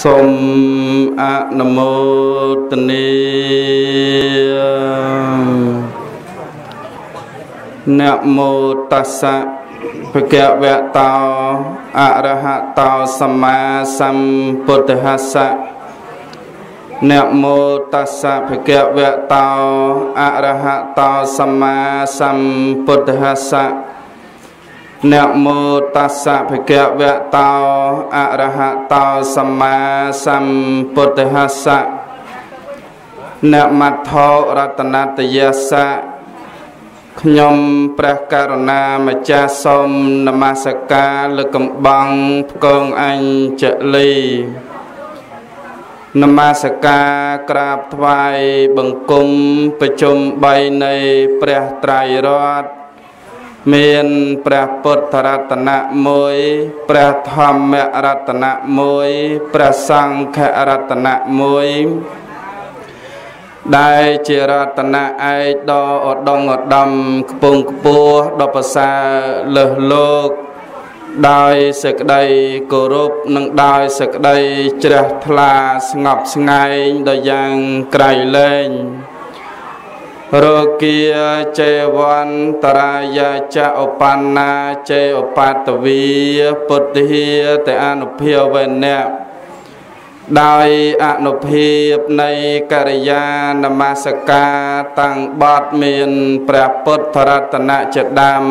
សូមអនុមោទនានមោតស្សៈភគវៈតោអរហតោសម្មាសម្ពុទ្ធស្សៈនមោតស្សៈភគវៈតោអរហតោសម្មាសម្ពុទ្ធស្សៈ នមោតស្សៈភគវៈតោអរហតោសម្មាសម្ពុទ្ធហស្សៈនមត្ថោរតនតយស្សៈខ្ញុំព្រះករុណាម្ចាស់សូមនមស្ការលើកកំបងផ្គងអញ្ជលីនមស្ការក្រាបថ្វាយបង្គំប្រជុំ3នៃព្រះត្រៃរតន៍ មានព្រះពុទ្ធរតនៈ1ព្រះធម្មរតនៈ1ព្រះសង្ឃរតនៈ1ដែលជារតនៈឯកដ៏ឧត្តមឧត្តមខ្ពង់ខ្ពស់ដ៏ប្រសើរលើសលោកដោយសេចក្តីគោរពនិងដោយសេចក្តីជ្រះថ្លាស្ងប់ស្ងាយដ៏យ៉ាងក្រៃលែង រគាចេវន្តរាយាចឧបណ្ណាចេឧបតវីពុទ្ធាតអនុភាវនៈដោយអនុភាពនៃកិរិយានមស្ការតាំងបត់មានព្រះពុទ្ធរតនៈជាដើម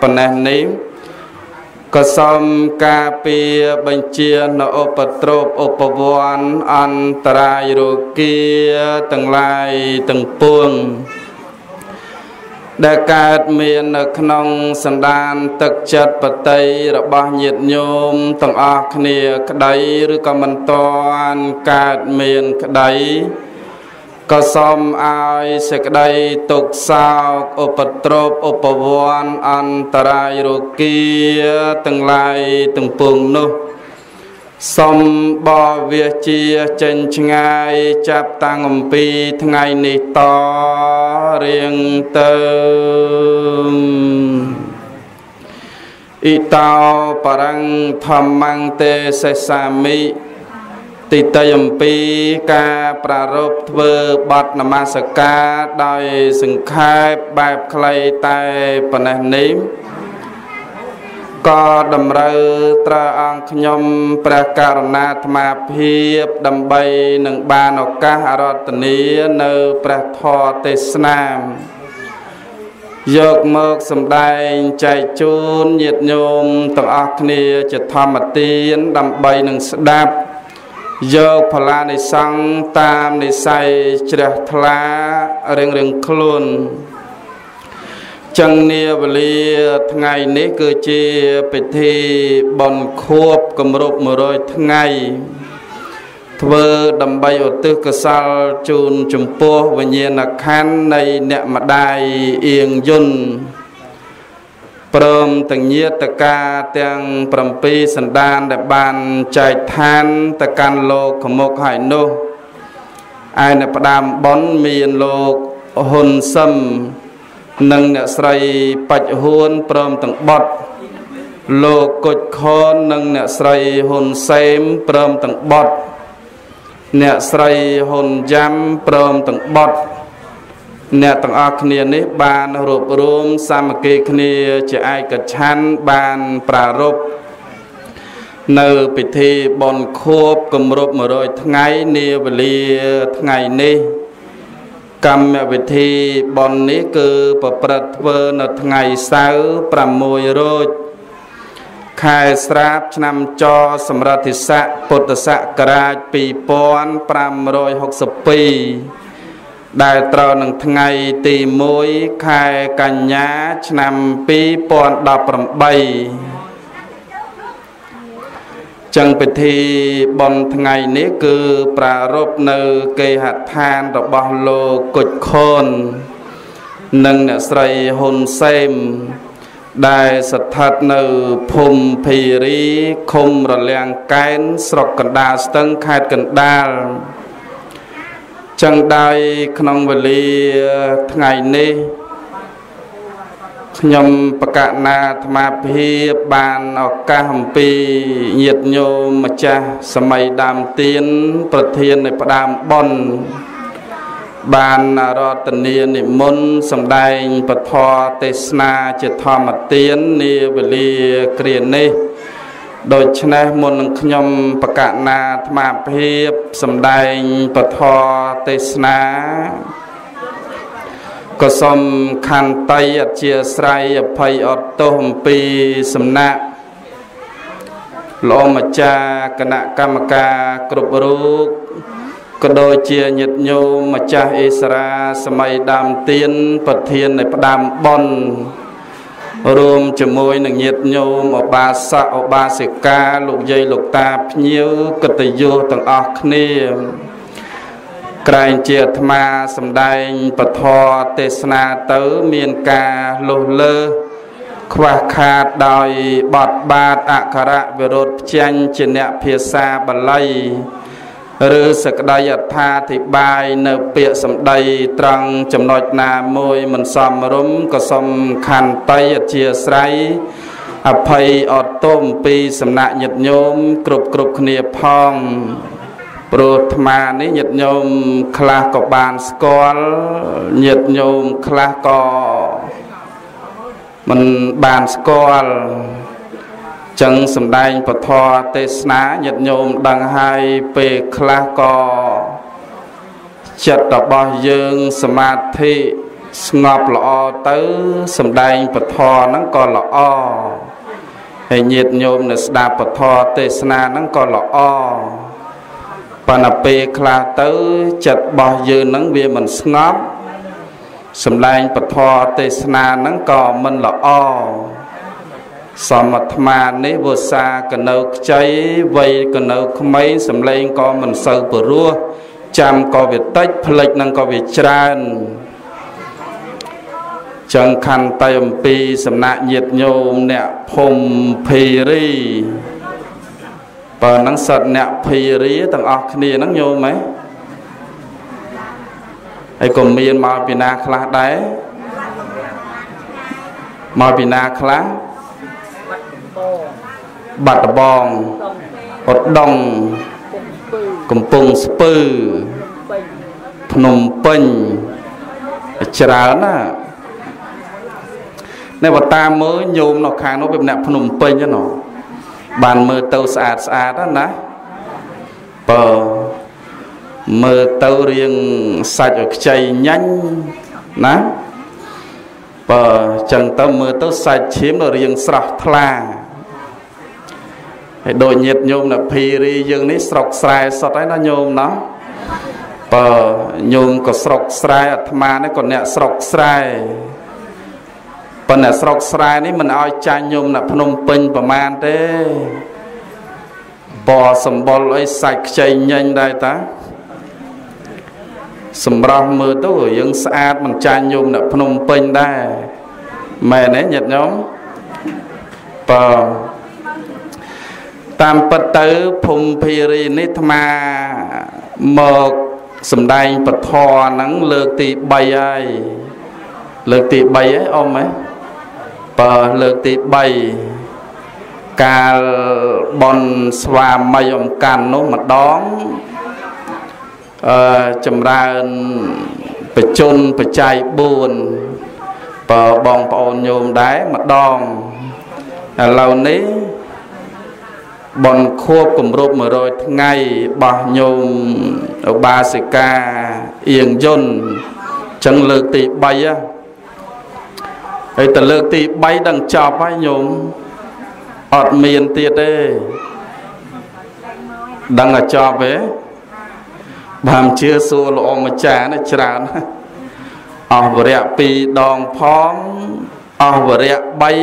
ប៉ុណ្ណេះនេះ ក៏សូមការពារបញ្ជានៅឧបទ្រពឧបវ័នអន្តរាយរោគាទាំងឡាយទាំងពួងដែលកើតមាននៅក្នុងសន្តានទឹកចិត្តបតីរបស់ញាតិញោមទាំងអស់គ្នាក្តីឬក៏មិនតាន់កើតមានក្តី ក៏សូមឲ្យសេចក្តីទុកសោកឧបទ្រពឧបវ័នអន្តរាយរោគាទាំងឡាយទាំងពួងនោះសូមបវាជាចេញឆ្ងាយចាប់តាំងអំពីថ្ងៃនេះតរៀងទៅអ៊ីតោបរੰធម្មੰទេសេសាមិ ទីតៃអំពីការប្រារព្ធធ្វើបទនមស្ការដោយសង្ខេបបែបខ្លីតែប៉ុណ្ណេះនេះក៏តម្រូវត្រូវអង្គខ្ញុំព្រះករុណាអាត្មាភាពដើម្បីនឹងបានឱកាសអរតនីនៅព្រះធម៌ទេសនាយកមកសម្ដែងចែកជូនញាតិញោមទាំងអស់គ្នាជាធម្មទានដើម្បីនឹងស្ដាប់ យកផលានិសង្ឃតាមនិស័យជ្រះថ្លារៀងរៀងខ្លួនចឹងនាវេលាថ្ងៃនេះគឺជាពិធីបុណ្យខួបគម្រប់100ថ្ងៃធ្វើដើម្បីឧទ្ទិសកុសលជូនចំពោះវិញ្ញាណក្ខន្ធនៃអ្នកម្ដាយអៀងយុន ព្រមទាំងញាតកាទាំង7សន្តានដែលបានចែកឋានទៅកាន់លោកខមុកហើយនោះឯនៅផ្ដាំប៉ុនមានលោកហ៊ុនសឹមនិងអ្នកស្រីបច្ចហួនព្រមទាំងបត់លោកគុជខននិងអ្នកស្រីហ៊ុនសេមព្រមទាំងបត់អ្នកស្រីហ៊ុនយ៉ាំព្រមទាំងបត់ អ្នកទាំងអស់គ្នានេះបានរួបរวมសាមគ្គីគ្នាជាឯកច្ឆ័ន្ទបានប្រារព្ធនៅពិធីបុណ្យខួបគម្រប់100ថ្ងៃនាវេលាថ្ងៃនេះកម្មវិធីបន់នេះគឺប្រព្រឹត្តធ្វើនៅថ្ងៃសៅរ៍6រោចខែស្រាបឆ្នាំចសម្រាប់ស័កពុទ្ធសករាជ2562 ដែលត្រូវនឹងថ្ងៃទី1ខែកញ្ញា ឆ្នាំ2018ចឹងពិធីបុណ្យថ្ងៃនេះគឺប្រារព្ធនៅគេហដ្ឋានរបស់លោកគុជខុននិងអ្នកស្រីហ៊ុនសេមដែលស្ថិតនៅភូមិភីរីឃុំរលៀងកែនស្រុកកណ្ដាលស្ទឹងខេត្តកណ្ដាល ចឹងដោយក្នុងវេលាថ្ងៃនេះខ្ញុំបកណាអាត្មាភាពបានឱកាសអំពីញាតិញោមម្ចាស់សម័យដើមទៀនប្រធាននៃផ្ដាមប៉ុនបានរតនានិមន្តសម្ដែងពធទេសនាជាធម្មទាននាវេលាគ្រានេះ ដូច្នេះមុននឹងខ្ញុំបកណាអាត្មាភាពសម្ដែងពធទេសនាក៏សូមខន្តីអធិស្រ័យអភ័យអត់ទោសអំពីសំណាក់លោកម្ចាស់គណៈកម្មការគ្រប់រូបក៏ដូចជាញាតិញោមម្ចាស់អេសរាសម័យដើមទៀនប្រធាននៃផ្ដាំបន រួមជាមួយនឹងញាតិញោមអបាសកអបាសិកាលោកយាយលោកតាភ្ញៀវកតយុទាំងអស់គ្នាក្រែងជាអាត្មាសំដែងពធទេសនាទៅមានការលុះលើសខ្វះខាតដោយបត់បាតអក្ខរៈវិរុទ្ធផ្ចាញ់ជាអ្នកភាសាបាលី ឬសក្តីអត្ថាធិប្បាយនៅពាក្យសម្ដីត្រង់ចំណុចណាមួយមិនសមរម្យក៏សូមខន្តីអធិស្ស្រ័យអភ័យអត់ទោមពីសំណាក់ញាតិញោមគ្រប់គ្រប់គ្នាផងព្រោះអាត្មានេះញាតិញោមខ្លះក៏បានស្គាល់ញាតិញោមខ្លះក៏មិនបានស្គាល់ ចឹងសំដែងពធទេសនាញាតិញោមដឹងហើយពេលខ្លះក៏ចិត្តរបស់យើងសមាធិស្ងប់ល្អទៅសំដែងពធហ្នឹងក៏ល្អហើយញាតិញោមនៅស្ដាប់ពធទេសនាហ្នឹងក៏ល្អប៉ុន្តែពេលខ្លះទៅចិត្តរបស់យើងហ្នឹងវាមិនស្ងប់សំដែងពធទេសនាហ្នឹងក៏មិនល្អ សមអាត្មានេះវសាកនៅខ្ចីវ័យកនៅក្មេងសំឡេងក៏មិនសូវព្រោះចាំក៏វាតិចផ្លេចនឹងក៏វាច្រើនចឹងខណ្ឌតែអំពីសំណាក់ញាតញោមអ្នកភូមិភីរីបើនឹងសត្វអ្នកភីរីទាំងអស់គ្នាហ្នឹងញោមហ៎ហើយក៏មានមកពីណាខ្លះដែរមកពីណាខ្លះ បាត់ដបងឧដុងកំពង់ស្ពឺភ្នំពេញច្រើនណានៅបើតាមមើលញោមនៅខាងនោះវាម្នាក់ភ្នំពេញណាបានមើលទៅស្អាតស្អាតណាបើមើលទៅរៀងសាច់ឲ្យខ្ចីញ៉ាញ់ណាបើចឹងទៅមើលទៅសាច់ឈាមនៅរៀងស្រស់ថ្លា ហើយដូចញាតញោមនៅភីរីយើងនេះស្រុកស្រែសុតហើយណាញោមណាបើញោមក៏ស្រុកស្រែអាត្មានេះក៏អ្នកស្រុកស្រែប៉ុន្តែស្រុកស្រែនេះមិនឲ្យចាញ់ញោមនៅភ្នំពេញប្រមាណទេបសម្បុរអីសាច់ខ្ចីញញដែរតាសម្រាប់មើលទៅយើងស្អាតមិនចាញ់ញោមនៅភ្នំពេញដែរមែនទេញាតិញោមបើ តាមពិតទៅភូមិភីរីនេះអាត្មាមកសំដែងពធហ្នឹងលើកទី3ហើយលើកទី3ហើយអ៊ំហ៎បើលើកទី3កាលបនស្វាមីអំកាន់នោះម្ដងអឺចម្រើនបជនបច្ច័យ4បើបងប្អូនញោមដែរម្ដងឥឡូវនេះ បនខួបគម្រប់100ថ្ងៃបោះញោមឧបាសិកាអៀងយុនចឹងលើកទី3ហ៎ហើយតលើកទី3ដឹងចប់ហើយញោមអត់មានទៀតទេដឹងតែចប់ទេបើមិនជឿសួរលោកម្ចាស់ណាច្រើនអស់វរៈ2ដងផងអស់វរៈ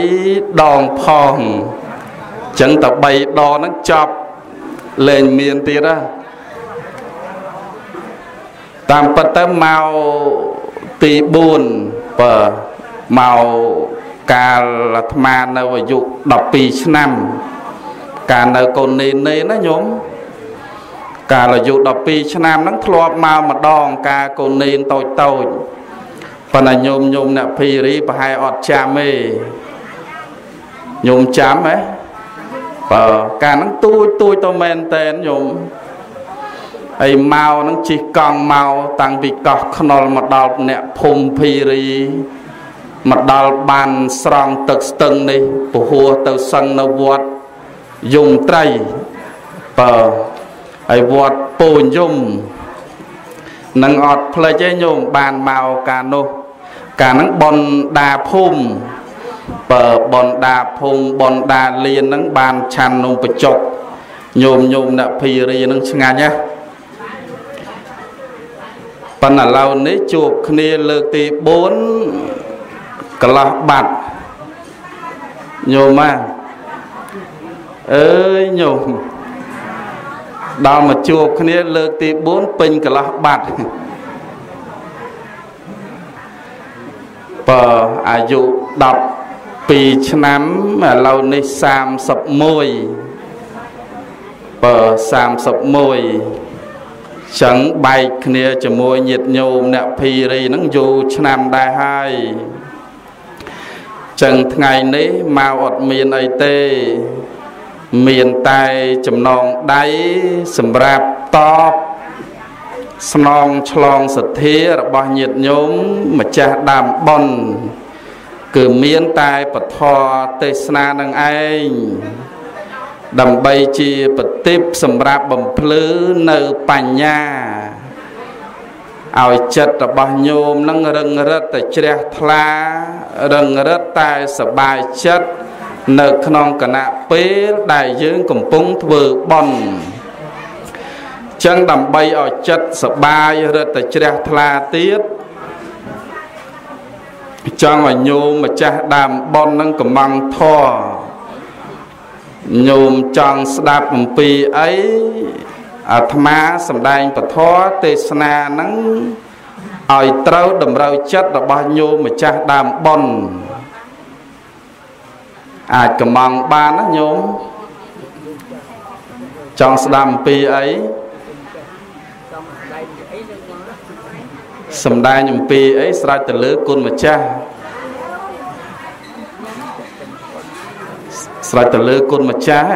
3ដងផង ចឹងតែ3ដហ្នឹងចប់លែងមានទៀតណាតាមពិតទៅមកទី4បើមកកាលអាត្មានៅអាយុ12ឆ្នាំ កាលនៅកូននេននេណាញោមកាលអាយុ12ឆ្នាំហ្នឹងធ្លាប់មកម្ដង ការកូននេនតូចតូចប៉ុន្តែញោមញោមអ្នកភីរីប្រហែលអត់ចាំទេញោមចាំហ៎ បើកាលហ្នឹងទូចទូចទៅមែនតែនញោមអីមកហ្នឹងជិះកង់មកតាំងពីកោះខ្នុលមកដល់អ្នកភូមិភីរីមកដល់បានស្រង់ទឹកស្ទឹងនេះពហួរទៅសឹងនៅវត្តយំត្រីបើហើយវត្តពូនយំនឹងអត់ផ្លេចទេញោមបានមកកាលនោះកាលហ្នឹងបនដាភូមិ បើបនដាភូមិបនដាលៀនហ្នឹងបានឆាន់នំបចុកញោមញោមអ្នកភីរីហ្នឹងឆ្ងាញ់ណាប៉ុន្តែឥឡូវនេះជួបគ្នាលើកទី4កន្លោះបាត់ញោមម៉ាអើយញោមដល់មកជួបគ្នាលើកទី4ពេញកន្លោះបាត់បើអាយុ 12ឆ្នាំឥឡូវនេះ31បើ31ចឹងបែកគ្នាជាមួយញាតិញោមអ្នកភីរីហ្នឹងយូរឆ្នាំដែរហើយចឹងថ្ងៃនេះមកអត់មានអីទេមានតែចំណងដៃសម្រាប់តបស្នងឆ្លងសទ្ធារបស់ញាតិញោមម្ចាស់ដើមប៉ុន គឺមានតែពធទេសនានឹងឯងដើម្បីជាប្រតិបសម្រាប់បំភ្លឺនៅបញ្ញាឲ្យចិត្តរបស់ញោមនឹងរឹងរិតតែជ្រះថ្លារឹងរិតតែសបាយចិត្តនៅក្នុងគណៈពេលដែលយើងកំពុងធ្វើបន់ចឹងដើម្បីឲ្យចិត្តសបាយរិតតែជ្រះថ្លាទៀត ចង់ឲ្យញោមម្ចាស់ដើមបននឹងកំងធរញោមចង់ស្ដាប់អំពីអីអាត្មាសំដែងពធទេសនានឹងឲ្យត្រូវតម្រូវចិត្តរបស់ញោមម្ចាស់ដើមបនអាចកំងបានណាញោមចង់ស្ដាប់អំពីអី សំដែងអំពីអីស្រេចទៅលើគុណម្ចាស់ស្រេចទៅលើគុណម្ចាស់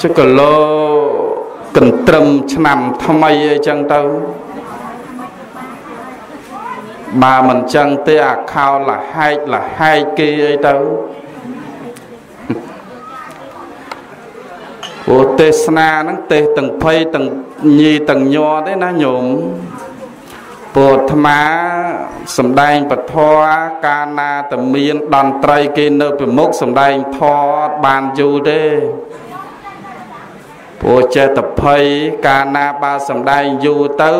ចុះគីឡូកន្ត្រឹមឆ្នាំថ្មីអីចឹងទៅបើមិនចឹងទេអាខោលហែកលហែកគេអីទៅ ព្រោះទេសនាហ្នឹងទេសទាំងភ័យទាំងញីទាំងញ័រទេណាញោមពោអាត្មាសំដែងពធកាលណាតមានតន្ត្រីគេនៅពីមុខសំដែងធអត់បានយូរទេព្រោះចេះតភ័យកាលណាបើសំដែងយូរទៅ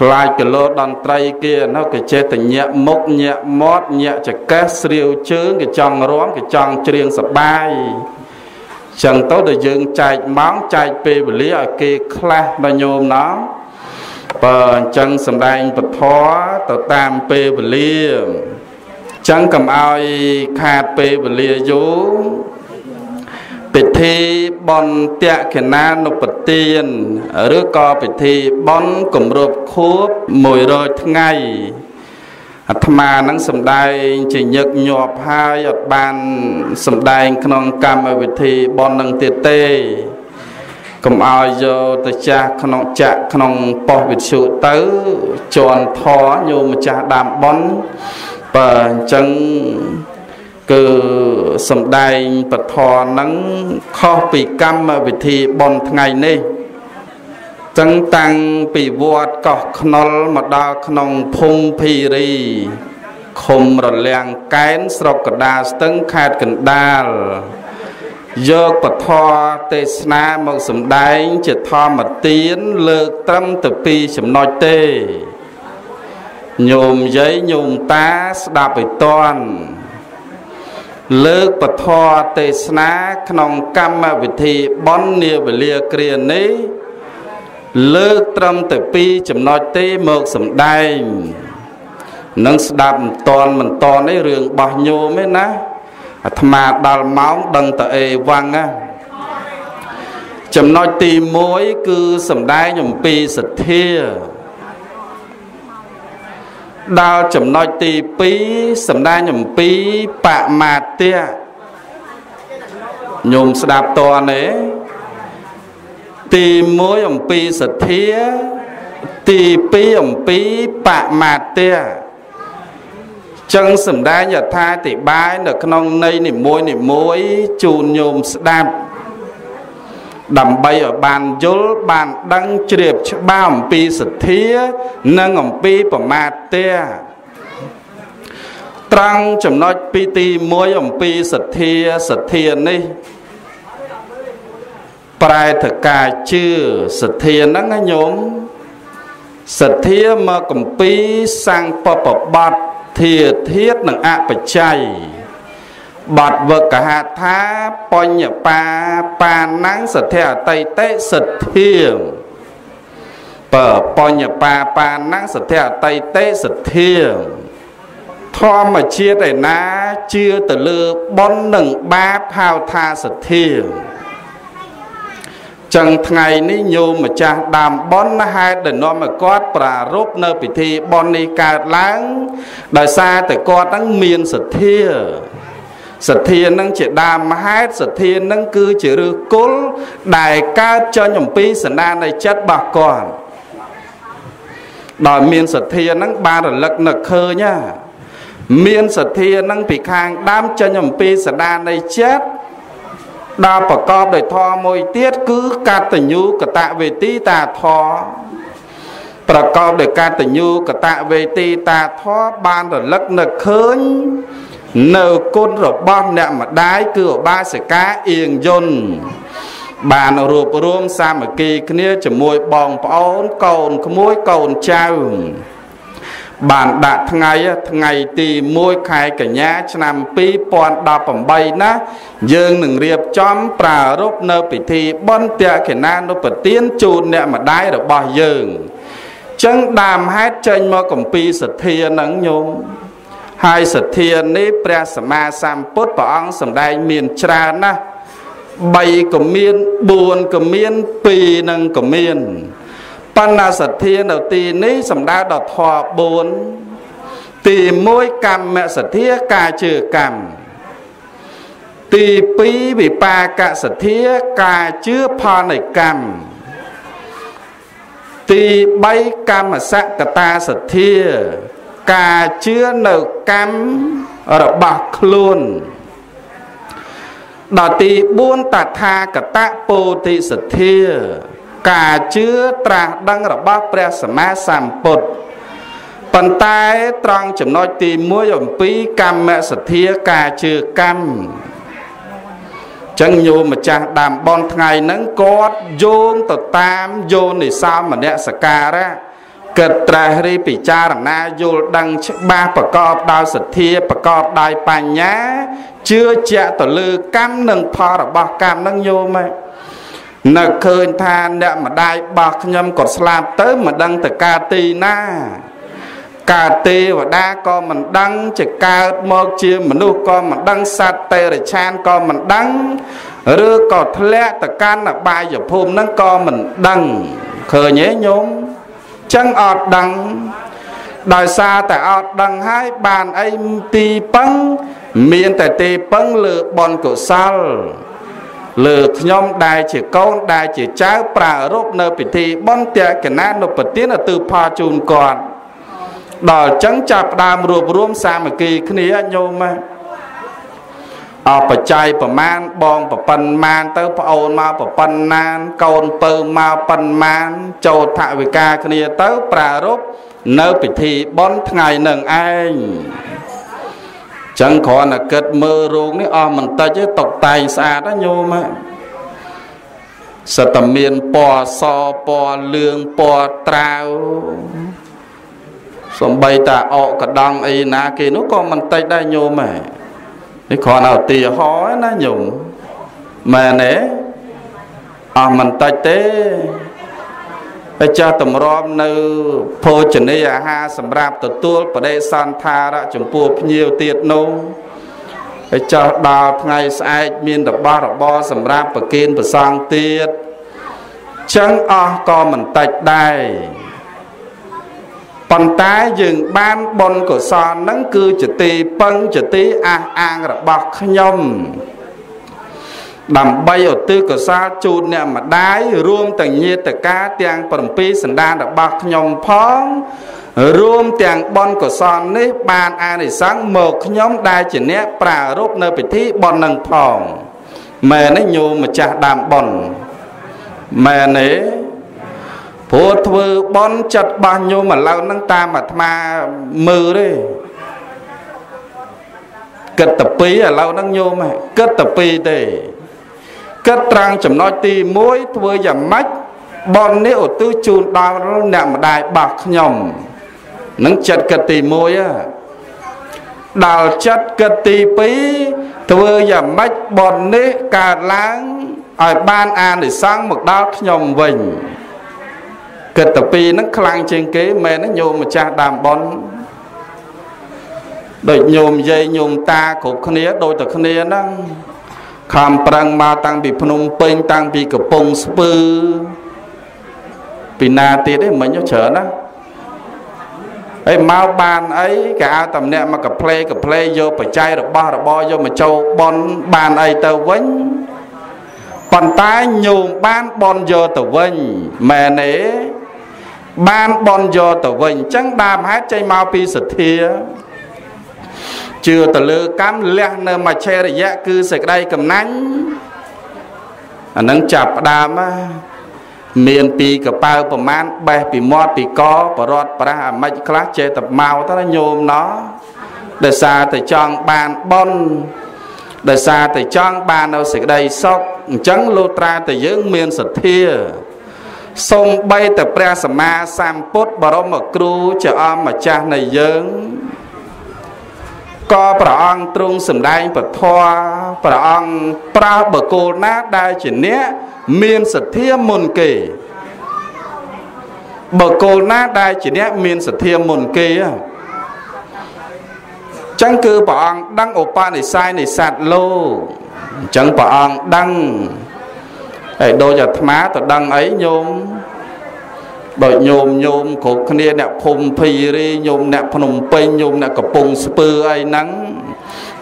ខ្លាចគីឡូតន្ត្រីគេនោះគេចេះតែញាក់មុខញាក់មាត់ញាក់ចកេះស្រាវជើងគេចង់រាំគេចង់ច្រៀងសបាយ ចឹងទៅដល់យើងចែកម៉ោងចែកពេលវេលាឲ្យគេខ្លះដល់ញោមណោះបើអញ្ចឹងសំដែងពធទៅតាមពេលវេលាចឹងកុំឲ្យខាតពេលវេលាយូរពិធីបន់តក្កណានុបទានឬក៏ពិធីបន់គម្រប់ខួប100ថ្ងៃ អាត្មានឹងសំដែងជាញឹកញាប់ហើយអត់បានសំដែងក្នុងកម្មវិធីបន់នឹងទៀតទេកុំឲ្យយកទៅចាស់ក្នុងចាក់ក្នុងប៉ុស្តិ៍វិទ្យុទៅជន់ធរញោមម្ចាស់ដើមបន់បើអញ្ចឹងគឺសំដែងពធហ្នឹងខុសពីកម្មវិធីបន់ថ្ងៃនេះ ចឹងតាំងពីវត្តកោះខ្នុលមកដល់ក្នុងភូមិភីរីឃុំរលាំងកែនស្រុកកដាស្ទឹងខេត្តកណ្ដាលយកពធទេសនាមកសម្ដែងជាធម្មទានលើកត្រឹមតែពីរចំណុចទេញោមយាយញោមតាស្ដាប់ឲ្យតន់លើកពធទេសនាក្នុងកម្មវិធីបន់នាវេលាគ្រានេះ លើកត្រឹមតែពីរចំណុចទេមកសម្ដែងនឹងស្ដាប់មិនតន់មិនតន់ទេរឿងបោះញោមឯណាអាត្មាដល់ម៉ោងដឹងតអេវ៉ាំងណាចំណុចទី1គឺសំដែងអំពីសទ្ធាដល់ចំណុចទី2សម្ដែងអំពីបមាទៈញោមស្ដាប់តនេះ ទី1អំពីសទ្ធាទី2អំពីបមាទៈចឹងសំដែងយថាតិបាយនៅក្នុងន័យនិមួយនិមួយជូនញោមស្ដាប់ដើម្បីឲ្យបានយល់បានដឹងជ្រាបច្បាស់អំពីសទ្ធា និងអំពីប្រមាទៈត្រង់ចំណុចពីទី1អំពីសទ្ធាសទ្ធានេះ ប្រែទៅការជឿសទ្ធាហ្នឹងណាញោមសទ្ធាមកកំពីសង្កបបត្តិធាធាតនិងអបច្ច័យបតវកហថាបញ្ញបាបាណੰសទ្ធិអតីតិសទ្ធាបើបញ្ញបាបាណੰសទ្ធិអតីតិសទ្ធាធម្មជាតិឯណាជឿទៅលើបុណ្យនិងបាបហៅថាសទ្ធា ចឹងថ្ងៃនេះញោមម្ចាស់ដើមប៉ុនហេតុដែលនាំឲ្យគាត់ប្រារព្ធនៅពិធីប៉ុននេះកើតឡើងដោយសារតែគាត់ហ្នឹងមានសទ្ធាសទ្ធានឹងជាដើមហេតុសទ្ធានឹងគឺជាឫសគល់ដែលកើតចេញអំពីសន្តាននៃចិត្តរបស់គាត់ដោយមានសទ្ធានឹងបានរលឹកនឹកឃើញមានសទ្ធានឹងពីខាងដើមចេញអំពីសន្តាននៃចិត្ត ដល់ប្រកបដោយធម៌មួយទៀតគឺកតញ្ញូកតវេទីតាធម៌ប្រកបដោយកតញ្ញូកតវេទីតាធម៌បានរលឹកនឹកឃើញនៅគុណរបស់អ្នកម្ដាយគឺឧបាសិកាអៀងយុនបានរួបរวมសាមគ្គីគ្នាជាមួយបងប្អូនកូនក្មួយកូនចៅ បានដាក់ថ្ងៃថ្ងៃទី1ខែកញ្ញា ឆ្នាំ2018ណាយើងនឹងរៀបចំប្រារព្ធនៅពិធីបុណ្យតេខេណានុពទានជូនអ្នកម្ដាយរបស់យើងចឹងដើមហេតុចេញមកកំពីសទ្ធានឹងញោមហើយសទ្ធានេះព្រះសម្មាសម្ពុទ្ធព្រះអង្គសម្ដែងមានច្រើនណាស់3ក៏មាន4ក៏មាន2នឹងក៏មាន បណ្ណាសទ្ធានៅទីនេះសំដៅដល់ធម៌4ទី1កម្មសទ្ធាការជឿកម្មទី2វិបាកសទ្ធាការជឿផលនៃកម្មទី3កម្មសកតាសទ្ធា ការជឿនៅកម្មរបស់ខ្លួនដល់ទី4តថាគតពោធិសទ្ធា ការជឿត្រាស់ដឹងរបស់ព្រះសម្មាសម្ពុទ្ធប៉ុន្តែត្រង់ចំណុចទី1អំពីកម្មសទ្ធាការជឿកម្មចឹងញោមម្ចាស់ដើមបនថ្ងៃហ្នឹងគាត់យោងទៅតាមយោនិសោមនសការៈគិតត្រេះរិពិចារណាយល់ដឹងច្បាស់ប្រកបដោយសទ្ធាប្រកបដោយបញ្ញាជឿជាក់ទៅលើកម្មនិងផលរបស់កម្មនឹងយោមហ្នឹង នឹកឃើញថាអ្នកម្ដាយរបស់ខ្ញុំក៏ស្លាប់ទៅមិនដឹងទៅកើតទីណាកើតទេវតាក៏មិនដឹងជាកើតមកជាមនុស្សក៏មិនដឹងសត្វតេរឆានក៏មិនដឹងឬក៏ធ្លាក់ទៅកាន់អបាយភូមិហ្នឹងក៏មិនដឹងឃើញទេញោមចឹងអត់ដឹងដោយសារតែអត់ដឹងហើយបានអីទីពឹងមានតែទីពឹងលើបនកុសល លើខ្ញុំដែលជាកូនដែលជាចៅប្រារព្ធនៅពិធីបុណ្យតេកណានុបទានឧទ្ទិសផលជូនគាត់ដល់ចឹងចាប់ផ្ដើមរួបរวมសាមគ្គីគ្នាញោមអបច្ច័យប្រមាណបងប្រប៉ុន្មាន ទៅប្អូនមកប្រប៉ុណ្ណានកូនពៅមកប៉ុន្មានចូលថវិកាគ្នាទៅប្រារព្ធនៅពិធីបុណ្យថ្ងៃនឹងឯង ចឹងគ្រាន់តែគិតមើលរូងនេះអស់មិនតិចទេតុបតែងស្អាតណាញោមសិតតែមានពណ៌សពណ៌លឿងពណ៌ត្រាវសំបីតាអកកដង់អីណាគេនោះក៏មិនតិចដែរញោមហ៎នេះគ្រាន់តែឧទាហរណ៍ណាញោមមែនទេអស់មិនតិចទេ ហើយចាស់តម្រាំនៅភោជនីយអាហារសម្រាប់ទទួលបដិសន្ធារៈចំពោះភ្ញៀវទៀតនោះហើយចាស់ដល់ថ្ងៃស្អែកមានរបស់របរសម្រាប់ប្រគិនប្រសង់ទៀតចឹងអស់ក៏មិនតិចដែរប៉ុន្តែយើងបានបុណ្យកុសលហ្នឹងគឺជាទីពឹងជាទីអះអាងរបស់ខ្ញុំ ដើម្បីឧទ្ទិសកុសលជូនអ្នកម្ដាយរួមទាំងញាតិកាទាំង7សន្តានរបស់ខ្ញុំផងរួមទាំងបុណ្យកុសលនេះ បានអានិសង្ឃមកខ្ញុំដែលជាអ្នកប្រារព្ធនៅពិធីបុណ្យនឹងផងមែនទេញោមម្ចាស់ដើមបុណ្យមែនទេព្រោះធ្វើបុណ្យចិត្តបោះញោមឥឡូវហ្នឹងតាមអាត្មាមើលទេគិតតែពីរឥឡូវហ្នឹងញោមគិតតែពីរទេ គិតត្រង់ចំណុចទី1ធ្វើយ៉ាងម៉េចបននេះឧទ្ទិសជូនដល់អ្នកម្ដាយរបស់ខ្ញុំនឹងចិត្តគិតទី1ដល់ចិត្តគិតទី2ធ្វើយ៉ាងម៉េចបននេះកើតឡើងឲ្យបានអានិសង្ឃមកដល់ខ្ញុំវិញគិតទៅពីហ្នឹងខ្លាំងជាងគេមែនទេញោមម្ចាស់ដើមបនដូចញោមយាយញោមតាគ្រប់គ្នាដូចតែគ្នាហ្នឹង ខំប្រឹងមកតាំងពីភ្នំពេញតាំងពីកំពង់ស្ពឺពីណាទៀតទេមិញច្រើនណាហើយមកបានអីគេឲ្យតំណាក់មកកាផ្លេកាផ្លេយកបច្ច័យរបស់របរយកមកចូលបនបានអីទៅវិញប៉ុន្តែញោមបានបនយកទៅវិញមែនទេបានបនយកទៅវិញអញ្ចឹងដើមហេតុចេញមកពីសទ្ធា ជឿទៅលើកម្មលះនៅមច្ឆរិយៈគឺសេចក្តីកំណាញ់អានឹងចាប់ផ្ដើមមានពីកប៉ៅប្រមាណបេះពីមាត់ពីកបរត់ប្រាស់អាមិចខ្លះចេះតែមកទៅញោមណោះដោយសារតែចង់បានបនដោយសារតែចង់បាននៅសេចក្តីសុខអញ្ចឹងលោត្រាតែយើងមានសទ្ធាសំបីតែព្រះសម្មាសម្ពុទ្ធបរមគ្រូជាអម្ចាស់នៃយើង ក៏ព្រះអង្គទ្រង់សម្ដែងពធព្រះអង្គប្រើបកគោលណាដែលជាអ្នកមានសទ្ធាមុនគេបកគោលណាដែលជាអ្នកមានសទ្ធាមុនគេចឹងគឺព្រះអង្គដឹងឧបនិស្ស័យនៃសត្វលោកអញ្ចឹងព្រះអង្គដឹងហើយដូចអាត្មាទៅដឹងអីញោម ដោយញោមញោមគ្រប់គ្នាអ្នកភូមិភីរីញោមអ្នកភ្នំពេញញោមអ្នកកំពង់ស្ពឺអីហ្នឹង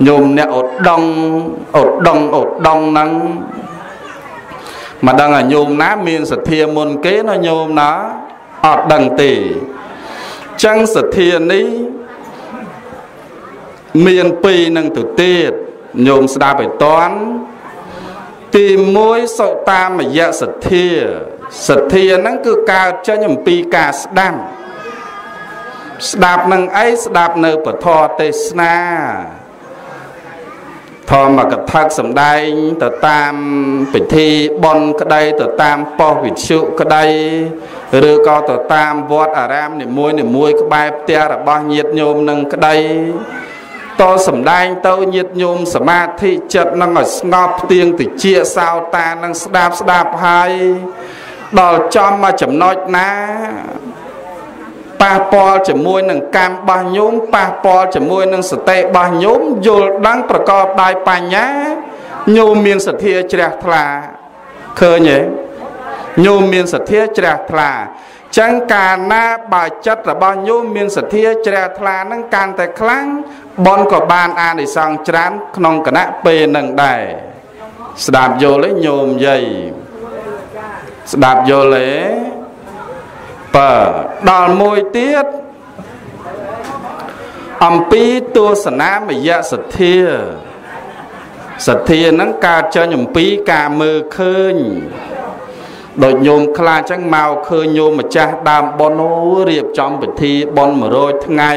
ញោមអ្នកឧដុងឧដុងឧដុងហ្នឹងមកដឹងអាញោមណាមានសទ្ធាមុនគេណាញោមណាអត់ដឹងទេចឹងសទ្ធានេះមានពីរនឹងទៅទៀតញោមស្ដាប់ឲ្យតន់ ទី1សុតាមយៈសទ្ធាសទ្ធាហ្នឹងគឺកើតចេញអំពីការស្ដាប់ស្ដាប់នឹងអីស្ដាប់នៅពធទេសនាធម្មកថាសំដែងទៅតាមពិធីបន់ក្តីទៅតាមប៉ុស្តិ៍វិទ្យុក្តីឬក៏ទៅតាមវត្តអារាមនីមួយនីមួយក្បែរផ្ទះរបស់ញាតិញោមនឹងក្តី តសំដែងទៅញាតិញោមសមាធិចិត្តនឹងឲ្យស្ងប់ផ្ទៀងតិចសោតានឹងស្ដាប់ស្ដាប់ហើយដល់ចំមកចំណុចណាប៉ះពាល់ជាមួយនឹងកម្មរបស់ញោមប៉ះពាល់ជាមួយនឹងសតិរបស់ញោមយល់ដឹងប្រកបដោយបញ្ញាញោមមានសទ្ធាជ្រះថ្លាឃើញទេញោមមានសទ្ធាជ្រះថ្លា ចឹងកាលណាបើចិត្តរបស់ញោមមានសទ្ធាជ្រះថ្លានឹងកាន់តែខ្លាំងបនក៏បានអានិសង្សច្រើនក្នុងគណៈពេលនឹងដែរស្ដាប់យល់ទេញោមយាយស្ដាប់យល់ទេបើដល់មួយទៀតអំពីទស្សនាមយៈសទ្ធាសទ្ធាហ្នឹងកើតចេញអំពីការមើលឃើញ ដូចញោមខ្លាចឹងមកឃើញញោមម្ចាស់ដើមប៉ុនអូរៀបចំពិធីប៉ុន100ថ្ងៃ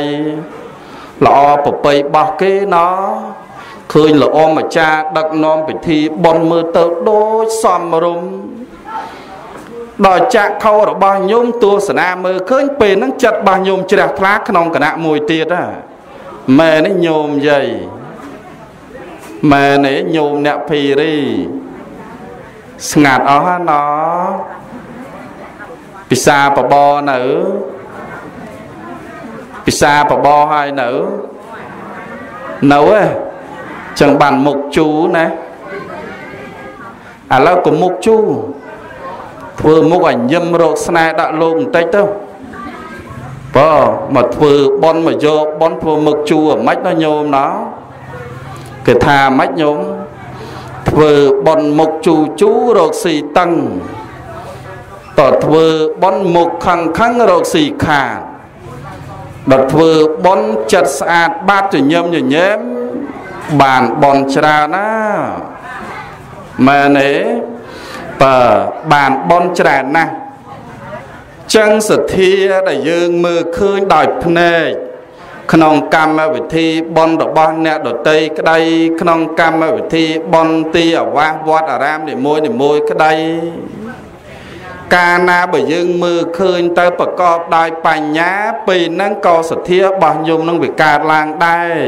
ល្អប្រពៃបោះគេណោះឃើញល្អម្ចាស់ដឹកនាំពិធីប៉ុនមើលទៅដូចសមរម្យដល់ចាក់ខោរបស់ញោមទស្សនាមើលឃើញពេលហ្នឹងចិត្តរបស់ញោមជ្រះថ្លាក្នុងគណៈមួយទៀតហ่าម៉ែនេះញោមយាយម៉ែនេះញោមអ្នកភីរី ស្ងាត់អស់ណោពិសាបបនៅពិសាបបហើយនៅនៅហ៎ចឹងបានមុខជូណាឥឡូវក៏មុខជូធ្វើមុខឲ្យញឹមរោគស្នេហ៍ដាក់លោកបន្តិចទៅបើមកធ្វើបន់មកយកបន់ធ្វើមឹកជួរមិនណាញោមណាគេថាមិនញោម ធ្វើបន់មុខជូជូរកស៊ីតឹងតធ្វើបន់មុខខឹងខឹងរកស៊ីខាតដល់ធ្វើបន់ចិត្តស្អាតបាតញញឹមញញែមបានបន់ច្រើនណាមែនទេបើបានបន់ច្រើនណាស់ចឹងសទ្ធាដែលយើងមើលឃើញដោយភ្នែក ក្នុងកម្មវិធីបន់របស់អ្នកដតីក្តីក្នុងកម្មវិធីបន់ទីអាវាសវត្តអារាមនីមួយនីមួយក្តីកាលណាបើយើងមើលឃើញទៅប្រកបដោយបញ្ញាពេលហ្នឹងក៏សទ្ធារបស់ញោមនឹងវាកើតឡើងដែរ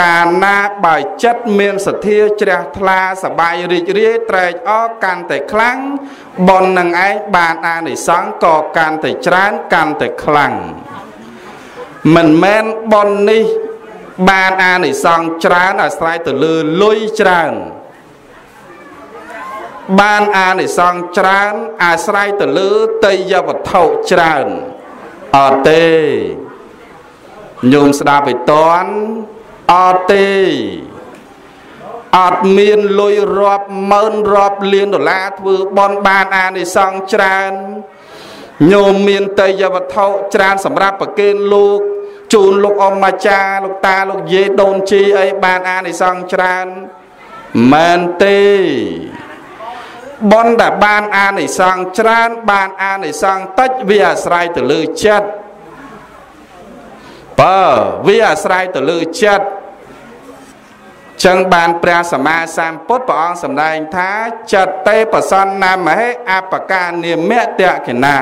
កាលណាបើចិត្តមានសទ្ធាជ្រះថ្លាសបាយរីករាយត្រែកអរកាន់តែខ្លាំងបននឹងឯងបានអានិសង្ឃក៏កាន់តែច្រើនកាន់តែខ្លាំង មិនមែនបននេះ បានអានិសង្ឃច្រើនអាស្រ័យទៅលើលុយច្រើនបានអានិសង្ឃច្រើន អាស្រ័យទៅលើតយវត្ថុច្រើនអត់ទេញោមស្ដាប់ឲ្យតន់អត់ទេអត់មានលុយរាប់ម៉ឺនរាប់លានដុល្លារធ្វើបន់បានអានិសង្ឃច្រើន ញោមមានតយវត្ថុច្រើនសម្រាប់ប្រគេនលោកជូនលោកអម្ចាស់លោកតាលោកយាយដូនជីអីបានអានិសង្ឃច្រើនមែនទេបនដែលបានអានិសង្ឃច្រើន បានអានិសង្ឃតិចវាអាស្រ័យទៅលើចិត្តបើវាអាស្រ័យទៅលើចិត្ត ចឹងបានព្រះសម្មាសម្ពុទ្ធព្រះអង្គសម្ដែងថាចិត្តទេប្រសន្នាមហេអបកានិមៈតកិណា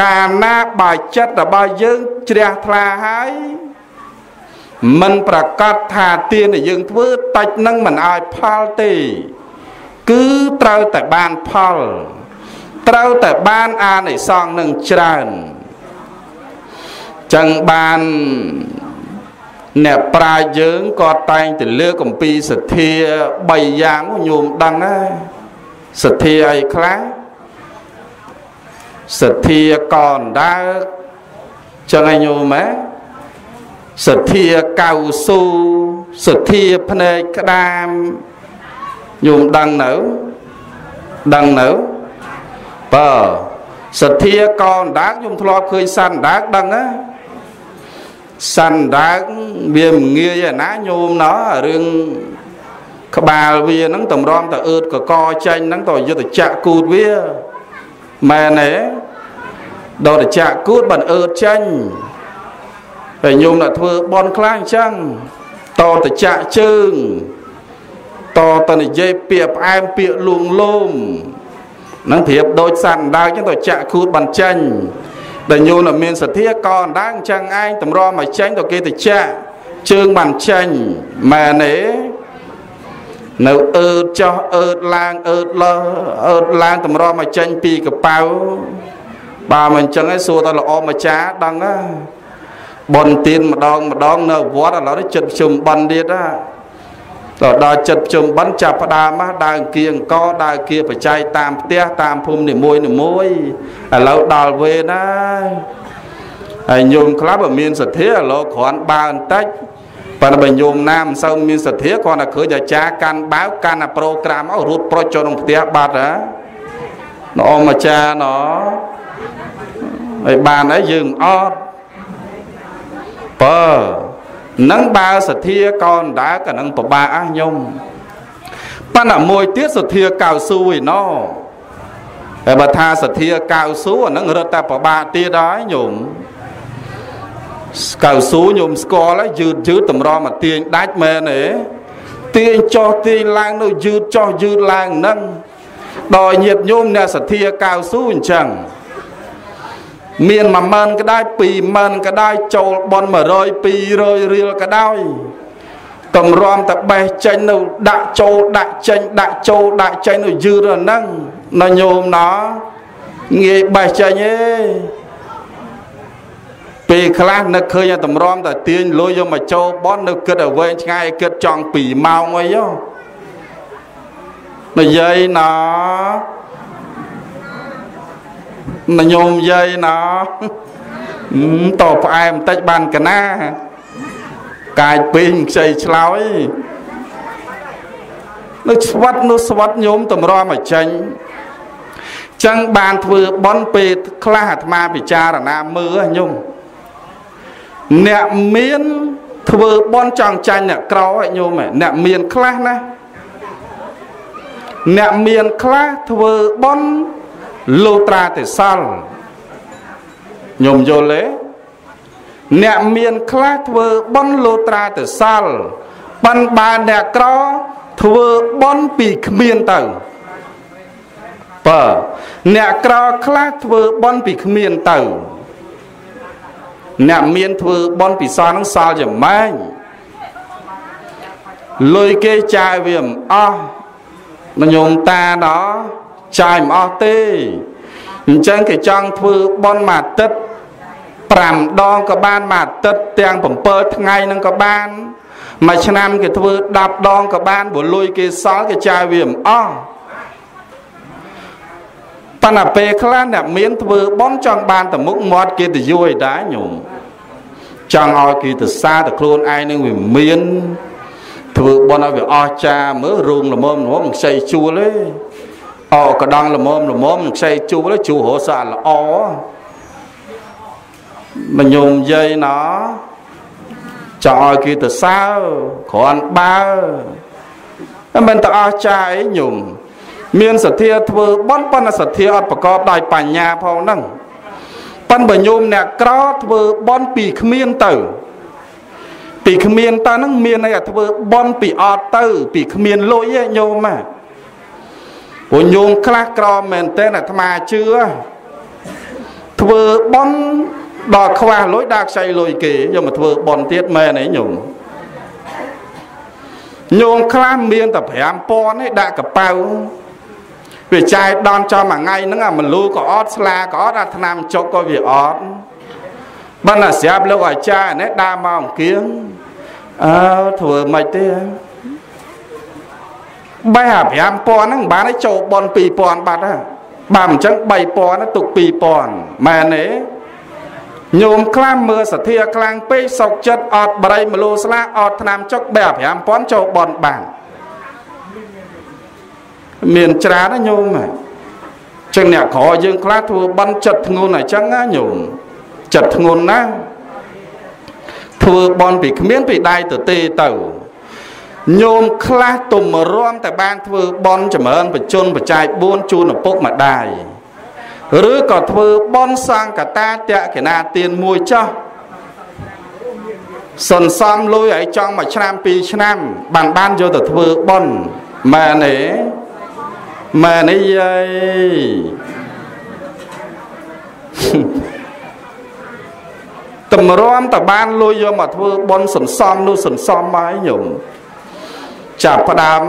កាលណាបើចិត្តរបស់យើងជ្រះថ្លាហើយមិនប្រកាសថាទានដែលយើងធ្វើតិចនឹងមិនឲ្យផលទេ គឺត្រូវតែបានផលត្រូវតែបានអានិសង្ឃនឹងច្រើនចឹងបាន អ្នកប្រាជ្ញយើងក៏តែងទៅលើកំពីសទ្ធា3យ៉ាងញោមដឹងហើយសទ្ធាអីខ្លះសទ្ធាកនដើកចឹងឯងញោមហ៎សទ្ធាកៅស៊ូសទ្ធាភ្នែកក្តាម ញោមដឹងនៅដឹងនៅបើសទ្ធាកនដើកញោមធ្លាប់ឃើញសันដើកដឹងណា សันដើកវាមិនងាយឯណាញោមណោះរឿងក្បាលវាហ្នឹងតម្រាំតអឺតកកចេញហ្នឹងតយុទ្ធចក្រគូតវាមែនទេដល់តចក្រគូតបានអឺតចេញហើយញោមអ្នកធ្វើបនខ្លាំងអញ្ចឹងតតចក្រជើងតតនិយាយពាក្យផ្អែមពាក្យលួងលោមនឹងប្រៀបដូចសันដើកអញ្ចឹងតចក្រគូតបានចេញ ដែលញោមមានសទ្ធាក៏អណ្ដាងចឹងឯងតម្រាំឲ្យចេញទៅគេទៅចាក់ជើងបានចេញមែនទេនៅអឺតចោះអឺតឡើងអឺតលើអឺតឡើងតម្រាំឲ្យចេញពីកប៉ៅបើមិនអញ្ចឹងឯងសួរទៅល្អម្ចាស់ដឹងណាបនទៀនម្ដងម្ដងនៅវត្តឥឡូវនេះចិត្តជុំបនទៀតណា ដល់ដល់ចិត្តជុំបិណ្ឌចាប់ផ្ដើមមកដើរគៀអង្គដើរគៀបច្ច័យតាមផ្ទះតាមភូមិនីមួយនីមួយឥឡូវដល់វេនហើយហើយញោមខ្លះបើមានសទ្ធាឥឡូវគ្រាន់បើបន្តិចប៉ុន្តែបើញោមណាមិនសូវមានសទ្ធាគ្រាន់តែឃើញអាចារ្យកាន់បាវកាន់អាប្រូក្រាមអស់រត់ប្រុចចូលក្នុងផ្ទះបាត់ហ៎ណអមអាចារ្យណហើយបានហើយយើងអត់បើ នឹងបើសទ្ធាកោនដើក៏នឹងពិបាកអះញោមប៉ុន្តែមួយទៀតសទ្ធាកៅស៊ូឯណោហើយបើថាសទ្ធាកៅស៊ូអានឹងរត់តែពិបាកទៀតហើយញោមកៅស៊ូញោមស្គាល់ហើយយឺតយឺតតម្រាំមកទាញដាច់មែនទេទាញចោះទាញឡើងនៅយឺតចោះយឺតឡើងនឹងដល់ញាតញោមអ្នកសទ្ធាកៅស៊ូអញ្ចឹង មាន10000ក៏ដោយ20000ក៏ដោយចូលបន100 200រៀលក៏ដោយតម្រាំតែបេះចេញនៅដាក់ចូលដាក់ចេញដាក់ចូលដាក់ចេញនៅយឺតហ្នឹងនៅញោមណោងាយបេះចេញទេពេលខ្លះនឹកឃើញតម្រាំតែទាញលុយយកមកចូលបននៅគិតឲ្យវែងឆ្ងាយគិតចង់2ម៉ោងអីយោនិយាយណោ ញោមយាយណាតផ្អែមបន្តិចបានកណាកាយពេញខ្ចីឆ្លោយនៅស្វាត់នោះស្វាត់ញោមតម្រាំឲ្យចេញចឹងបានធ្វើបន់ពេលខ្លះអាត្មាពិចារណាមើលញោមអ្នកមានធ្វើបន់ចង់ចាញ់អ្នកក្រឲ្យញោមអ្នកមានខ្លះណាអ្នកមានខ្លះធ្វើបន់ លូត្រាទេសលញោមយល់ទេអ្នកមានខ្លះធ្វើបន់លូត្រាទេសលប៉ិនបើអ្នកក្រធ្វើបន់ពីគ្មានទៅបើអ្នកក្រខ្លះធ្វើបន់ពីគ្មានទៅអ្នកមានធ្វើបន់ពីសល់នឹងសល់ចំម៉ែងលុយគេចាយវាមិនអស់ញោមតាដល់ ចាយមិនអស់ទេអញ្ចឹងគេចង់ធ្វើបន់មួយអាទិត្យ5ដងក៏បានមួយអាទិត្យទាំង7ថ្ងៃនឹងក៏បានមួយឆ្នាំគេធ្វើ10ដងក៏បានបើលុយគេសល់គេចាយវាមិនអស់ប៉ុន្តែពេលខ្លះអ្នកមានធ្វើបន់ចង់បានតែមុខមាត់គេទៅយួយដែរញោមចង់ឲ្យគេទៅសារតែខ្លួនឯងនឹងវាមានធ្វើបន់ឲ្យវាអស់ចាមើលរោងល្មមល្មមខ្ចីជួលទេ អកដងល្មមល្មមខ្ចីជួលជួរសអាល្អមញោមយាយណោចង់ឲ្យគេទៅសើគ្រាន់បើមិនទៅអស់ចាអីញោមមានសទ្ធាធ្វើបន់ប៉ុន្តែសទ្ធាអត់ប្រកបដោយបញ្ញាផងហ្នឹងប៉ុន្តែបើញោមអ្នកក្រធ្វើបន់ពីគ្មានទៅ ពីគ្មានតើហ្នឹងមានន័យថាធ្វើបន់ពីអត់ទៅ ពីគ្មានលុយឯងញោមហ่ะ ព្រោះញោមខ្លះក្រមែនតើអាត្មាជឿធ្វើបន់ដល់ខ្វះលុយដាក់ខ្ចីលុយគេយកមកធ្វើបន់ទៀតមែនឯងញោមញោមខ្លះមានតែ5000ឯដាក់កប៉ៅវាចាយដនចំមួយថ្ងៃហ្នឹងអាមលូក៏អត់ស្លាក៏អត់អាថ្នាំចុកក៏វាអត់បានតែស្រាប់លោកអាចារ្យនេះដើរមកអង្គៀងអើធ្វើមិនទេ បែរ5000ហ្នឹងបានឲ្យចូលបន2000បាត់ហ่ะបើមិនចឹង3000ទុក2000មែនទេញោមខ្លាំមើលសទ្ធាខ្លាំងពេកសុកចិត្តអត់បរិយមលូស្លាអត់ឆ្នាំចុកបែរ5000ចូលបនបានមានច្រើនណាញោមចឹងអ្នកក្រយើងខ្លះធ្វើបន់ចិត្តធ្ងន់អញ្ចឹងណាញោមចិត្តធ្ងន់ណាធ្វើបន់ពីគ្មានពីដៃទៅទេទៅ ញោមខ្លះទុំរំតែបានធ្វើបន់ចម្រើនបជនបច្ច័យ4ជូនឪពុកម្ដាយឬក៏ធ្វើបន់សង្កតាតេកណាទានមួយចោះសន្សំលុយឲ្យចង់មួយឆ្នាំពីរឆ្នាំ បានបានយកទៅធ្វើបន់មែនទេម៉ែនេះយាយតម្រាំតបានលុយយកមកធ្វើបន់សន្សំនោះសន្សំមកញោម ចាប់ផ្ដើម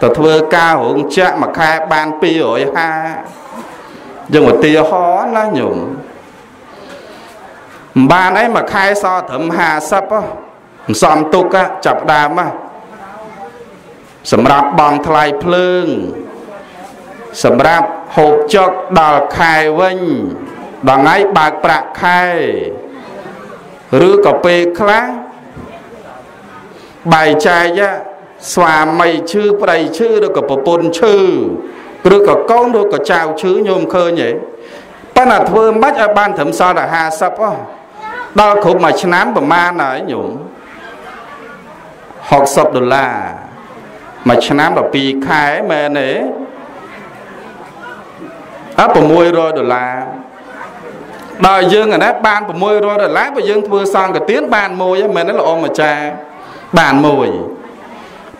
ទៅធ្វើការរោងចក្រមួយខែបាន250យើងឧទាហរណ៍ណាញោមមិនបានអីមួយខែសល់ត្រឹម50មិនសមទុកចាប់ដើមសម្រាប់បងថ្លៃភ្លើង សម្រាប់ហូបចុកដល់ខែវិញដល់ថ្ងៃបើកប្រាក់ខែឬក៏ពេលខ្លះបែកចែក ស្វាមីឈឺប្តីឈឺឬក៏ប្រពន្ធឈឺឬក៏កូនឬក៏ចៅឈឺញោមឃើញទេប៉ុន្តែធ្វើមិនឲ្យបានត្រឹមសល់តែ50ហ៎ដល់គ្រប់មួយឆ្នាំប្រមាណហើយញោម60ដុល្លារមួយឆ្នាំ12ខែមែនទេអត់600ដុល្លារដល់យើងអានេះបាន600ដុល្លារបើយើងធ្វើសង្កទានបានមួយហ្នឹងមែនទេល្អម្ចាស់បានមួយ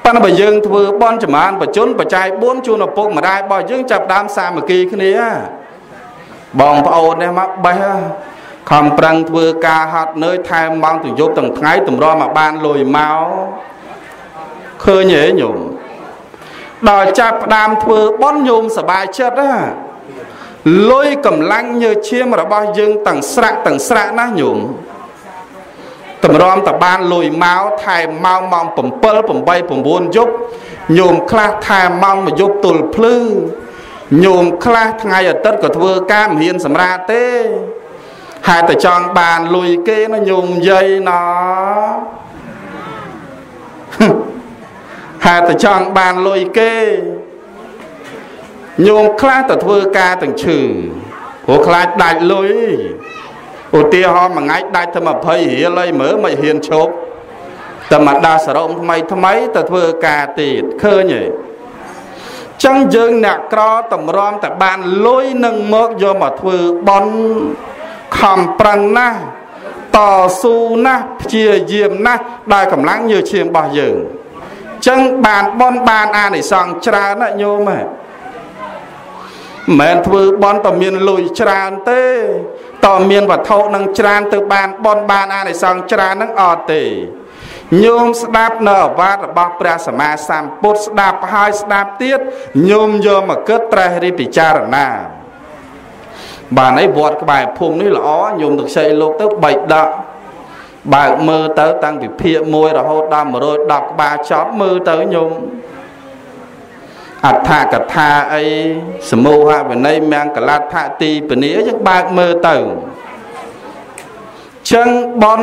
ប៉ុន្តែបើយើងធ្វើបន់ចម្រើនបជនបច្ច័យ4ជូនឪពុកម្ដាយរបស់យើងចាប់ដើមសាមគ្គីគ្នាបងប្អូននេះមកបេះខំប្រឹងធ្វើការហត់នឿយថែមម៉ោងទៅយប់ទាំងថ្ងៃតម្រាំមកបានលុយមកឃើញទេញោមដល់ចាប់ផ្ដើមធ្វើបន់ញោមសบายចិត្តណាលុយកម្លាំងញើឈាមរបស់យើងទាំងស្រាក់ទាំងស្រាក់ណាស់ញោម តម្រាំតបានលុយមកថែម៉ោងម៉ោង7 8 9យប់ញោមខ្លះថែម៉ោងមួយយប់ទល់ភ្លឺញោមខ្លះថ្ងៃអាទិត្យក៏ធ្វើការមិនហ៊ានសម្រាកទេហេតុតែចង់បានលុយគេណាញោមយាយណហេតុតែចង់បានលុយគេញោមខ្លះទៅធ្វើការទាំងឈឺព្រោះខ្លាចដាច់លុយ ឧទាហរណ៍មួយថ្ងៃដាច់តែ20រៀលអីមើលមិនហ៊ានឈប់តែមកដាស់សរងថ្មីថ្មីទៅធ្វើការទៀតឃើញទេចឹងយើងអ្នកក្រតម្រាំតែបានលុយនឹងមកយកមកធ្វើបន់ខំប្រឹងណាស់តស៊ូណាស់ព្យាយាមណាស់ដោយកម្លាំងញើឈាមរបស់យើងចឹងបានបន់បានអានិសង្សច្រើនណាញោមហ៎ មិនមែនធ្វើបន់តមានលុយច្រើនទេតមានវត្ថុនឹងច្រើនទៅបានបន់បានអានិសង្សច្រើននឹងអត់ទេញោមស្ដាប់នៅអវាទរបស់ព្រះសម្មាសម្ពុទ្ធស្ដាប់ហើយស្ដាប់ទៀតញោមយកមកគិតត្រេះរិះពិចារណាបានអីវត្តក្បែរភូមិនេះល្អញោមទឹកខ្ចីលោកទៅបីដកបើកមើលទៅតាំងពីភាក1រហូតដល់110ក្បាលចប់មើលទៅញោម អដ្ឋកថាអីសមូហវិន័យមង្គលដ្ឋទីពនីយើងបើកមើលទៅចឹងបន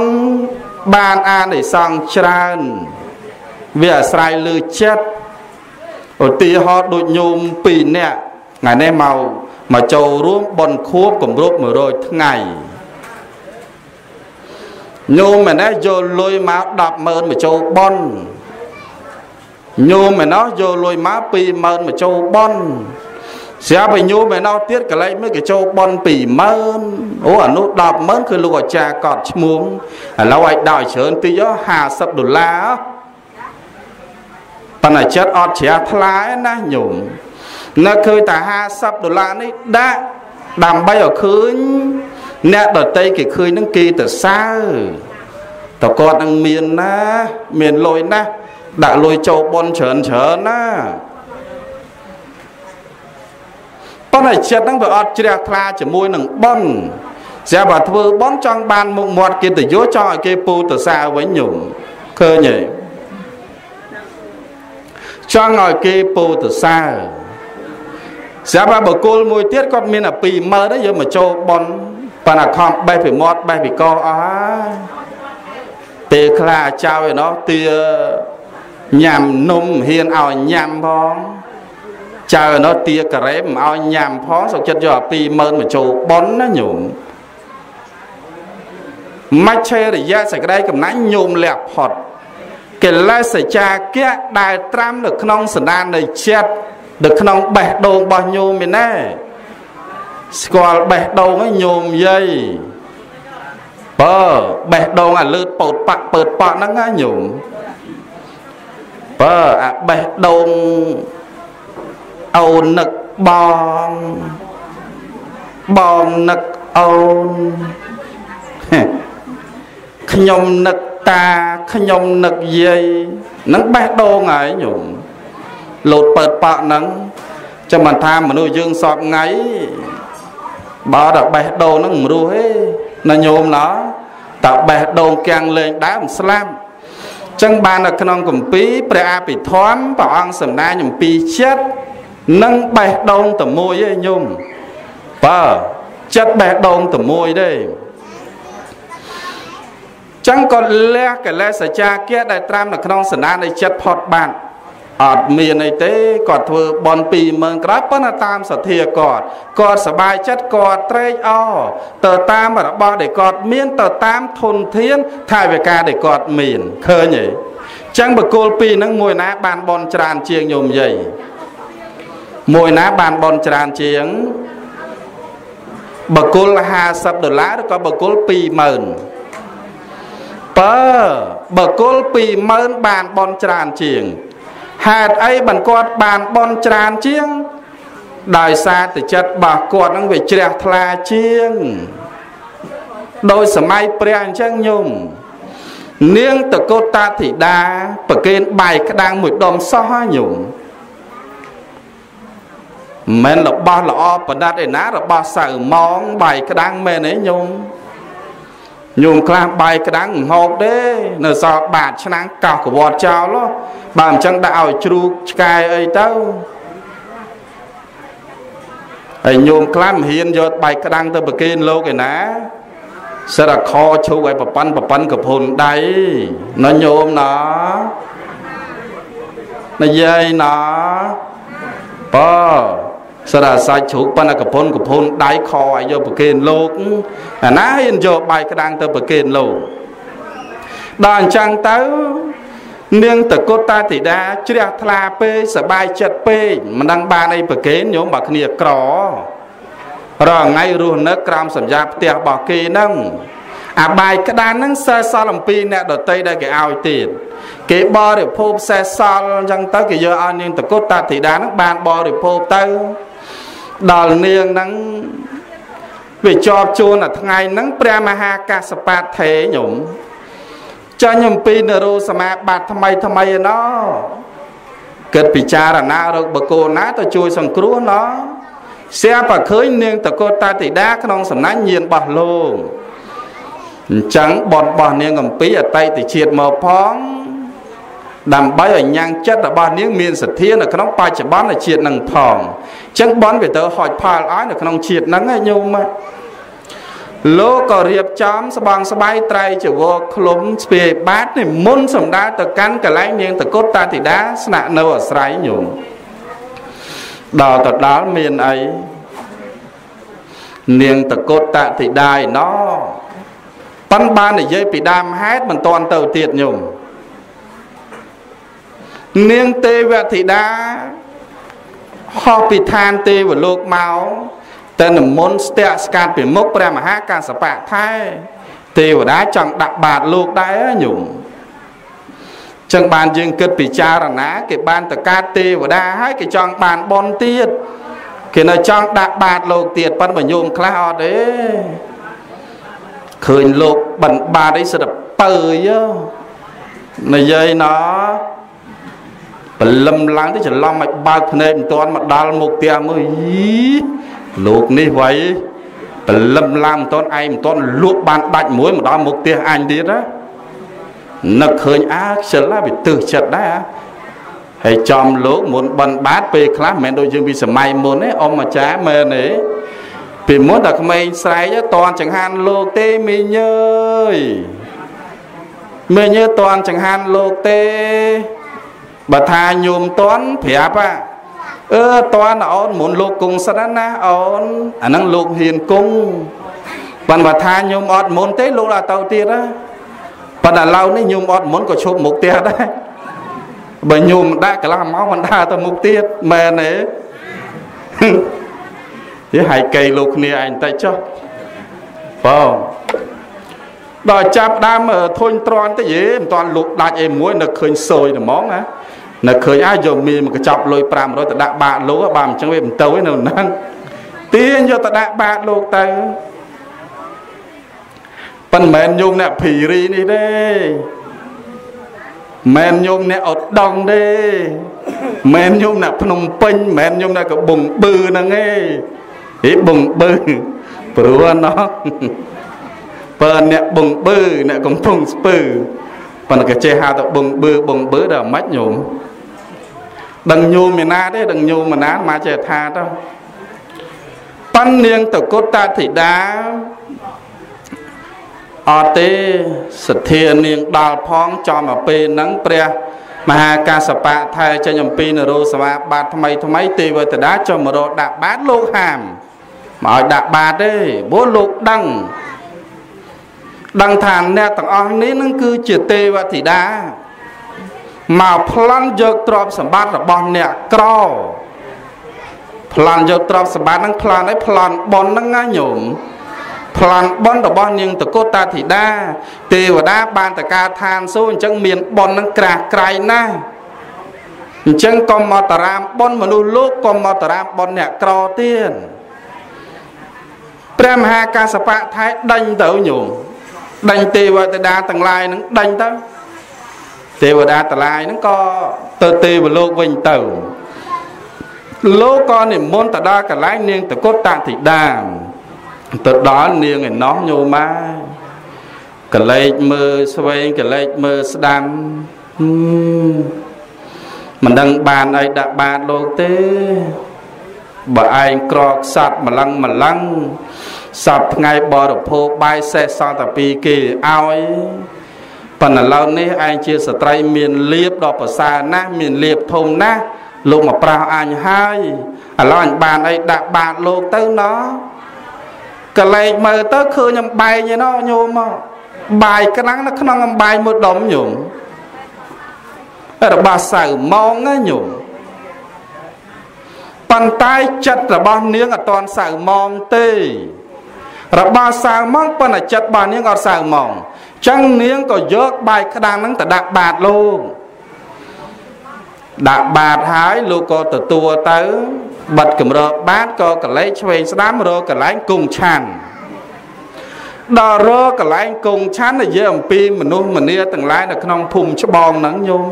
បានអានិសង្ឃច្រើនវាអាស្រ័យលើចិត្តឧទាហរណ៍ដូចញោម2នាក់ថ្ងៃនេះមកមកចូលរួមបនខួបគម្រប់100ថ្ងៃញោមម្នេះយកលុយមក100000មកចូលបន ញោមឯណោះយកលុយមក20000មកចូលបនស្រាប់ឲ្យញោមឯណោះទៀតកលែងមួយក៏ចូលបន20000អូអានោះ100,000គឺលោកអាចារ្យកត់ឈ្មោះឥឡូវឲ្យដល់ច្រើនតិច50ដុល្លារប៉ុន្តែចិត្តអត់ជ្រះថ្លាឯណាញោមនៅឃើញតែ50ដុល្លារនេះដាក់ដើម្បីឲ្យឃើញអ្នកដតីគេឃើញនឹងគេទៅសើតគាត់នឹងមានណាមានលុយណា ដាក់លុយចូលបនច្រើនច្រើនណាប៉ុន្តែចិត្តហ្នឹងវាអត់ជ្រះថ្លាជាមួយនឹងបនស្រាប់តែធ្វើបនចង់បានមុខមាត់កិត្តិយសចង់ឲ្យគេពូទៅសាវិញញោមឃើញទេចង់ឲ្យគេពូទៅសាស្រាប់តែបកគលមួយទៀតគាត់មានតែ20000ទេយកមកចូលបនប៉ុន្តែខំបេះពីមាត់បេះពីកអស់ហើយពេលខ្លះចៅឯណោះទា ញ៉ាំនំហ៊ានឲ្យញ៉ាំផងចៅនោះទាការ៉េមិនឲ្យញ៉ាំផងសុខចិត្តយក20000មកចូលប៉ុនណាញោមមច្ឆេរយៈសក្តីកំណាញ់ញោមលះផុតកិលេសចាគៈដែលត្រាំនៅក្នុងសន្តាននៃចិត្តនៅក្នុងបេះដូងរបស់ញោមឯណែស្គាល់បេះដូងឲ្យញោមយាយបើបេះដូងអាលឺតពោតប៉ាក់ពើតប៉ក់ហ្នឹងណាញោម បើអាបេះដូងអូននឹកបងបងនឹកអូនខ្ញុំនឹកតាខ្ញុំនឹកយាយនឹងបេះដូងហើយញោមលោតពើតប៉ក់ហ្នឹងចាំមិនថាមនុស្សយើងសពថ្ងៃបើតែបេះដូងហ្នឹងមិនរស់ទេណាញោមណោះតើបេះដូងកាំងលេងដើមស្លាប់ ចឹងបាននៅក្នុងគម្ពីរព្រះអភិធម្មព្រះអង្គសម្ដែងអំពីចិត្តនិងបេះដូងតែមួយឯងញោមបើចិត្តបេះដូងតែមួយទេចឹងក៏លះកិលេសសច្ចាគៈដែលត្រាំនៅក្នុងសណ្ដាននៃចិត្តផុតបាន អត់មានអីទេគាត់ធ្វើបន់20000ក្រោយប៉ុន្តែតាមសទ្ធាគាត់គាត់សบายចិត្តគាត់ត្រេកអរទៅតាមរបស់ដែលគាត់មានទៅតាមធនធានថាវិការដែលគាត់មានឃើញទេចឹងបកគលពីរហ្នឹងមួយណាបានបន់ច្រើនជាងញោមយាយមួយណាបានបនច្រើនជាងបកុល50ដុល្លារឬក៏បកុល20000បើបកុល20000បានបនច្រើនជាង ហេតុអីបានគាត់បានបនច្រើនជាង ដោយសារតែចិត្តរបស់គាត់នឹងវាជ្រះថ្លាជាង ដោយសម័យព្រះអញ្ចឹងញោមនាងតកុតាធីតាប្រគេនបាយក្តាំងមួយដុំសោះញោមមិនរបស់ល្អប្រណិតឯណារបស់សៅម៉ងបាយក្តាំងមែនទេញោម ញោមខ្លះបាយក្តាំងហូបទេនៅសល់បាតឆ្នាំងកោសកវត្តចោលបើមិនចឹងដាក់ឲ្យជ្រូកឆ្កែអីទៅហើយញោមខ្លះមិនហ៊ានយកបាយក្តាំងទៅប្រគេនលោកឯណាសិរខឈូកឲ្យប្រប៉ាន់ប្រប៉ាន់កពុនដៃណញោមណានិយាយណាបើ សរសាច់ជ្រូកប៉ុន្តែកពុនកពុនដៃខឲ្យយកប្រគេនលោកអាណាហ៊ានយកបាយក្តាំងទៅប្រគេនលោកដល់អញ្ចឹងទៅនាងតកុតតាធីតាជ្រះថ្លាពេកសបាយចិត្តពេកមិនដឹងបានអីប្រគេនញោមបើគ្នាក្ររងថ្ងៃរស់នៅក្រោមសញ្ញាផ្ទះរបស់គេហ្នឹងអាបាយក្តានហ្នឹងសេះសល់អំពីអ្នកដតីដែលគេឲ្យទៀតគេបរិភោគសេះសល់អញ្ចឹងទៅគេយកឲ្យនាងតកុតតាធីតាហ្នឹងបានបរិភោគទៅ ដល់នាងហ្នឹងវាជាប់ជួនអាថ្ងៃហ្នឹងព្រះមហាកាសបតថេញោមចាញ់អំពីនរោសមាបត្តិថ្មីថ្មីឯណោគិតពិចារណារកបកគោណាទៅជួយសង្គ្រោះណោស្រាប់តែឃើញនាងតកោតាតិតាក្នុងសំណាញ់ញៀនរបស់លោកអញ្ចឹងបនរបស់នាងអំពីអតីតជាតិមកផង ដើម្បីឲ្យញ៉ាំងចិត្តរបស់នាងមានសទ្ធានៅក្នុងបច្ចុប្បន្នជាតិនឹងផងអញ្ចឹងបនវាទៅហុចផលឲ្យនៅក្នុងជាតិហ្នឹងឯងញោមលោកក៏រៀបចំស្បងស្បៃត្រៃចវរឃ្លុំស្ពាយបាតនេះមុនសម្ដៅទៅកាន់កន្លែងនាងតកុតតាធីតាស្នាក់នៅអាស្រ័យញោមដល់ទៅដល់មានអីនាងតកុតតតិដាយណោប៉ិនបាននិយាយពីដើមហេតុមិនតាន់ទៅទៀតញោម នាងទេវធីតាហោះពីឋានទេវលោកមកតែនិមន្តស្ទាក់ស្កាត់ពីមុខព្រះមហាកាសបៈថែទេវតាចង់ដាក់បាតលោកដែរញោមចឹងបានយើងគិតពិចារណាគេបានតកាតទេវតាហើយគេចង់បានបនទៀតគេនៅចង់ដាក់បាតលោកទៀតប៉ុន្តែញោមខ្លះអត់ទេឃើញលោកបិណ្ឌបាតអីសិតពើយនិយាយណោ បលឹមឡើងទៅច្រឡំឲ្យបើកភ្នែកមិនទាន់មកដល់មុខផ្ទះមើលយីលោកនេះវៃបលឹមឡើងមិនទាន់ឯងមិនទាន់លក់បានដាច់មួយមកដល់មុខផ្ទះអញទៀតណានឹកឃើញអាខ្ជិលណាវាទើសចិត្តដែរហើយចំលោកមុនបិណ្ឌបាតពេលខ្លះមិនមែនដូចយើងពីសម័យមុនទេអ៊ំអាចារ្យមែនទេពីមុនតែក្មេងស្រែកតន់ចង្ហាន់លោកទេមីញើយមីញើតន់ចង្ហាន់លោកទេ បើថាញោមតន់ប្រាប់ហ่ะអឺតន់អូនមុនលោកគង់សិនណាអូនអាហ្នឹងលោកហ៊ានគង់ប៉ុន្តែថាញោមអត់មុនទេលោកដល់ទៅទៀតណាប៉ុន្តែឡៅនេះញោមអត់មុនក៏ឈប់មុខទៀតដែរបើញោមដាក់កន្លះម៉ោងមិនដើរទៅមុខទៀតមែនទេយេហើយកេលោកគ្នាឯងតិចចុះបងដល់ចាប់ដើមធុញទ្រាន់ទៅយេមិនតាន់លុកដាច់អីមួយនៅឃើញសយហ្មងណា នៅឃើញអាយកមីមកកញ្ចប់លុយ500ទៅដាក់បាតលោកបើមិនចឹងវាមិនទៅទេនៅហ្នឹងទាញយកទៅដាក់បាតលោកទៅប៉ុន្តែមិនមែនញោមអ្នកភីរីនេះទេមិនញោមអ្នកអត់ដងទេមិនញោមអ្នកភ្នំពេញមិនញោមអ្នកកបងបឺហ្នឹងទេហេបងបឺព្រោះណោះបើអ្នកបងបឺអ្នកកំពុងស្ពើប៉ុន្តែក៏ចេះហៅទៅបងបឺបងបឺដល់មិនញោម ដឹងញោមឯណាទេដឹងញោមឯណាមកចេះថាទៅប៉ាន់នាងតកុតតាធីតាអត់ទេសទ្ធានាងដល់ផងចំមកពេលហ្នឹងព្រះមហាកាសបៈថែចេញអំពីនរោសមាបាតថ្មីថ្មីទេវតាចុះមករកដាក់បាតលោកហាមមកឲ្យដាក់បាតទេព្រោះលោកដឹងដឹងថាអ្នកទាំងអស់នេះនឹងគឺជាទេវធីតា មកប្លន់យកទ្រព្យសម្បត្តិរបស់អ្នកក្រប្លន់យកទ្រព្យសម្បត្តិហ្នឹងប្លន់ឲ្យប្លន់ប៉ុនហ្នឹងណាញោមប្លន់ប៉ុនរបស់នាងតកុតាធីតាទេវតាបានតកាឋានសួគ៌អញ្ចឹងមានប៉ុនហ្នឹងក្រាស់ក្រៃណាស់អញ្ចឹងកុំមកតារាមប៉ុនមនុស្សលោកកុំមកតារាមប៉ុនអ្នកក្រទៀតព្រះមហាកាសបៈថៃដេញទៅញោមដេញទេវតាទាំងឡាយហ្នឹងដេញទៅ ទេវតាតឡាយហ្នឹងក៏ទៅទេវលោកវិញទៅលោកក៏និមន្តទៅដល់កន្លែងនាងតកុតតតិតាទៅដល់នាងឯណោះញោមម៉ាកលេចមើលស្វែងកលេចមើលស្ដាំមិនដឹងបានអីដាក់បាតលោកទេបើឯងក្រខ្សត់ម្លឹងម្លឹងសពថ្ងៃបរិភោគបាយសេះសល់តែពីគេឲ្យ ប៉ុន្តែឡូវនេះឯងជាស្ត្រីមានលៀបដ៏ប្រសើរណាស់មានលៀបធំណាស់លោកមកប្រាស់អញហើយឥឡូវអញបានអីដាក់បាតលោកទៅណោះកលែកមើលទៅឃើញអំបែងឯណោះញោមមកបាយក្រាំងនៅក្នុងអំបែងមួយដុំញោមរបស់សៅម៉ងណាញោមប៉ុន្តែចិត្តរបស់នាងអត់តន់សៅម៉ងទេរបស់សៅម៉ងប៉ុន្តែចិត្តរបស់នាងអត់សៅម៉ង ចឹងនាងក៏យកបាយក្តាំងហ្នឹងទៅដាក់បាតលោកដាក់បាតហើយលោកក៏ទទួលទៅបិទកម្រើបាតក៏កលែងឆ្វេងស្ដាំរកកន្លែងគង់ឆាន់ដល់រកកន្លែងគង់ឆាន់និយាយអំពីមនុស្សម្នាទាំងឡាយនៅក្នុងភូមិច្បងហ្នឹងញោម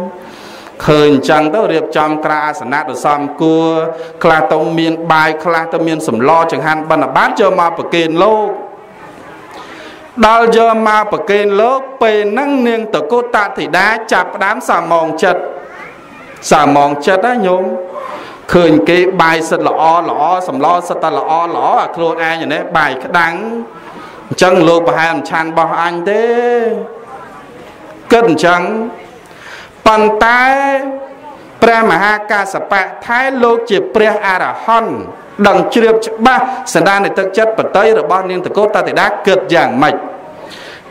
ឃើញអញ្ចឹងទៅរៀបចំក្រាអាសនៈទៅសំគួរខ្លះទៅមានបាយខ្លះទៅមានសម្លចង្ហាន់បណ្ឌបាតយកមកប្រគេនលោក ដល់យកមកប្រគេនលោកពេលហ្នឹងនាងតកុតតិតាចាប់ផ្ដើមសាមងចិត្តសាមងចិត្តណាញោមឃើញគេបាយសិតល្អល្អសម្លសិតតែល្អល្អអាខ្លួនឯងនេះបាយក្តាំងអញ្ចឹងលោកប្រហែលមិនឆានបោះអញទេគិតអញ្ចឹងប៉ុន្តែព្រះមហាកាសបៈថែលោកជាព្រះអរហន្ត ដឹងជ្រាបច្បាស់សន្តាននៃទឹកចិត្តបតីរបស់នាងតកោតតិតាគិតយ៉ាងម៉េច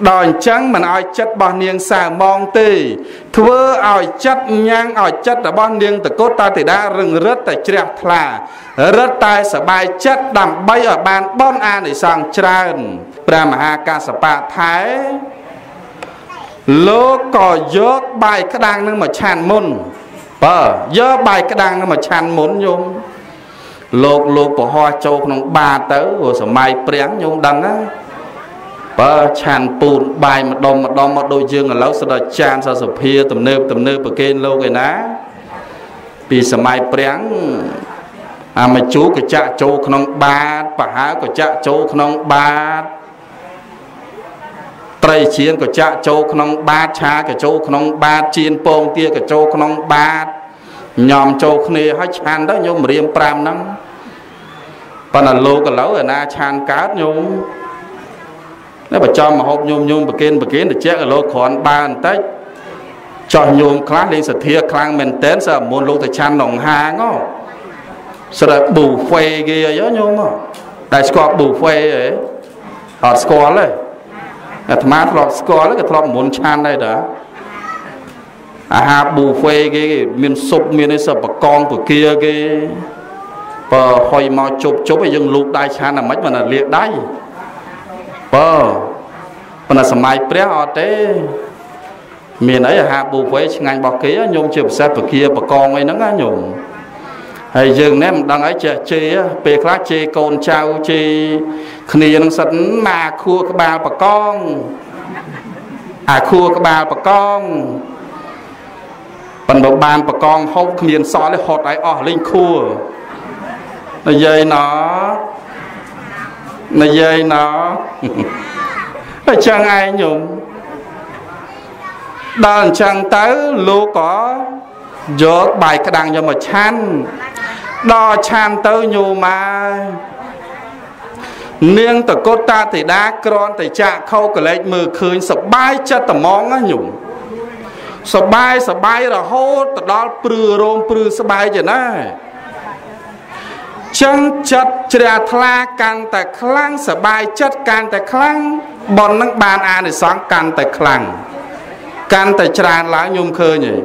ដល់អញ្ចឹងមិនឲ្យចិត្តរបស់នាងសាមងទេ ធ្វើឲ្យចិត្តញ៉ាំងឲ្យចិត្តរបស់នាងតកុតតាតិដារឹងរឹតតែជ្រះថ្លារឹតតែសបាយចិត្តដើម្បីឲ្យបានបនអានិសង្ឃច្រើនព្រះមហាកាសបៈថែលោកក៏យកបាយក្តាំងនឹងមកឆានមុនបើយកបាយក្តាំងនឹងមកឆានមុនយំ លោកលោកពហោះចូលក្នុងបាតទៅសម័យព្រាំងញោមដឹងណាបើឆានពូនបាយម្ដុំម្ដុំមកដូចយើងឥឡូវស្ដេចចានសសុភាទំនើបទំនើបប្រគេនលោកឯណា ពីសម័យព្រាំងអាមជូកចាក់ចូលក្នុងបាតបហើកចាក់ចូលក្នុងបាតត្រីជៀនកចាក់ចូលក្នុងបាតឆាកចូលក្នុងបាតជៀនពងទាកចូលក្នុងបាត ញោមចូលគ្នាហើយឆានទៅញោមរៀម5ហ្នឹងប៉ុន្តែលោកឥឡូវឯណាឆានកើតញោមតែប្រចំមហូបញោមញោមប្រគិនប្រគិនតិចគីឡូគ្រាន់បានបន្តិចចោះញោមខ្លះលេងសធាខ្លាំងមែនតែនសើមុនលោកទៅឆាន់ក្នុងហាងហ៎ស្រែប៊ូហ្វេគេអីញោមតែស្គាល់ប៊ូហ្វេហ៎អត់ស្គាល់ទេអាត្មាធ្លាប់ស្គាល់ក៏ធ្លាប់មុនឆាន់ដែរតា អាហារប៊ូហ្វេគេមានស៊ុបមានអីសបកងពគាគេបើហុយមកជប់ជប់ឲ្យយើងលូកដៃឆានអាម៉េចមិនលាកដៃបើប៉ុន្តែសម័យព្រះអត់ទេមានអីអាហារប៊ូហ្វេឆ្ងាញ់របស់គេញោមជាពិសេសពគាបកងអីហ្នឹងណាញោមហើយយើងនេះមិនដឹងអីចេះជេរពេលខ្លះជេរកូនចៅជេរគ្នានឹងសិតមកខួរក្បាលបកងអាខួរក្បាលបកង ប៉ុន្តែបានបកងហូបគ្មានសល់ទេហត់ឲ្យអស់លេងខួរនិយាយណោនិយាយណោអញ្ចឹងឯងញោមដល់អញ្ចឹងទៅលោកក៏យកបាយក្តាំងយកមកឆាន់ដល់ឆាន់ទៅញោមមកនាងតកុតតាទេតាក្រនតែចាក់ខោកលេចមើលឃើញសបាយចិត្តត្មងណាញោម សបាយសបាយរហូតទៅដល់ព្រឺរោមព្រឺស្បែកឯណាចឹងចិត្តជ្រះថ្លាកាន់តែខ្លាំងសបាយចិត្តកាន់តែខ្លាំងប៉ុននឹងបានអានិសង្សកាន់តែខ្លាំងកាន់តែច្រើនឡើងញោមឃើញឯង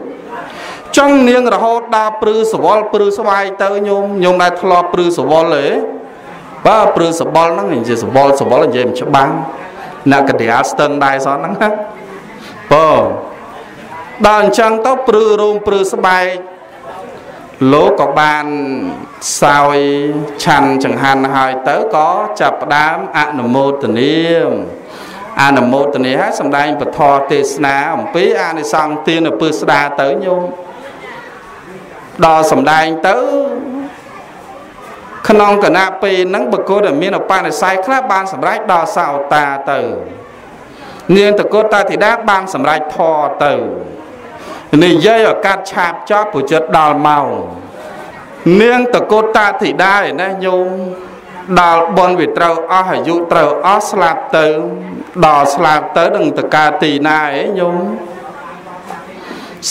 ចង់នាងរហូតដល់ព្រឺសវល់ព្រឺស្វាយទៅញោមញោមដែលធ្លាប់ព្រឺសវល់ទេបើព្រឺសវល់ហ្នឹងនិយាយសវល់សវល់និយាយមិនច្បាស់អ្នកកណ្ដាលស្ទឹងដែរសោះហ្នឹងបើ ដល់អញ្ចឹងទៅព្រឺរោមព្រឺស្បែកលោកក៏បានសោយឆាន់ចង្ហាន់ហើយទៅក៏ចាប់ផ្ដើមអនុមោទនាអនុមោទនាហើយសំដែងពធទេសនាអំពីអានិសង្ឃទានពឹស្ដាទៅញោមដល់សំដែងទៅក្នុងគណៈពេលហ្នឹងបុគ្គលដែលមានឧបនិស្ស័យខ្លះបានសម្រេចដល់សោតាទៅ នាងតកុតតាធីតាបានសម្រេចធរទៅ និយាយឲ្យកាត់ឆាបចប់ព្រោះចិត្តដល់ម៉ោងនាងតកូតាធីតាឯណាញោមដល់បនវាត្រូវអស់អាយុត្រូវអស់ស្លាប់ទៅដល់ស្លាប់ទៅនឹងតកើតទីណាឯងញោម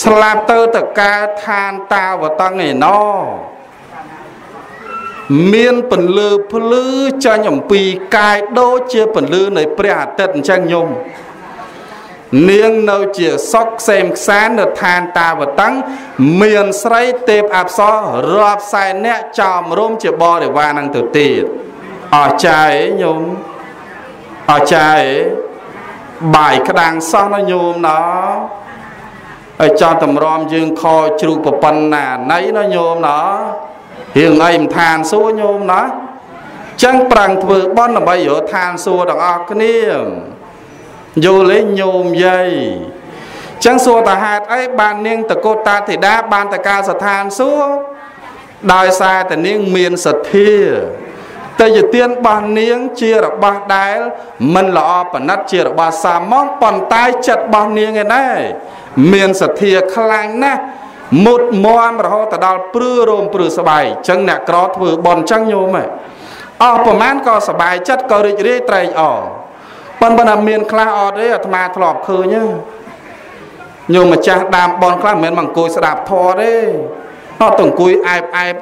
ស្លាប់ទៅតកើតឋានតាវតង្ឯណោមានពន្លឺភ្លឺចាញ់អំពីកាយដូចជាពន្លឺនៃព្រះអាទិត្យអញ្ចឹងញោម នាងនៅជាសុខខ្សែមខ្សាននៅឋានតាវតੰមានស្រីទេពអប្សររាប់សែនអ្នកចោមរំជាបរិវារនឹងទៅទៀតអស្ចារ្យញោមអស្ចារ្យបាយក្តាំងសោះណាញោមណាហើយចោះតម្រាំយើងខជ្រូកប្រប៉ុណ្ណាណៃណាញោមណារៀងអីមិនឋានសួរញោមណាចឹងប្រាំងធ្វើបន់ដើម្បីរកឋានសួរទាំងអស់គ្នា យល់ទេញោមយាយចឹងសួរតាហេតុអីបាននាងតកោតាធីតាបានតកាស្ថានសួរដោយសារតែនាងមានសទ្ធាតែយទានរបស់នាងជារបស់ដែលមិនល្អប្រណិតជារបស់សាមញ្ញប៉ុន្តែចិត្តរបស់នាងឯណែមានសទ្ធាខ្លាំងណាស់មុតមមរហូតដល់ព្រឺរោមព្រឺស្បែកអញ្ចឹងអ្នកក្រធ្វើបន់អញ្ចឹងញោមហ៎អស់ប្រមាណក៏សบายចិត្តក៏រីករាយត្រេកអរ ប៉ុន្តែមានខ្លះអត់ទេអាត្មាធ្លាប់ឃើញញោមម្ចាស់ដើមបនខ្លះមិនមែនមកអង្គុយស្ដាប់ធម៌ទេអត់ទៅអង្គុយអែបអែប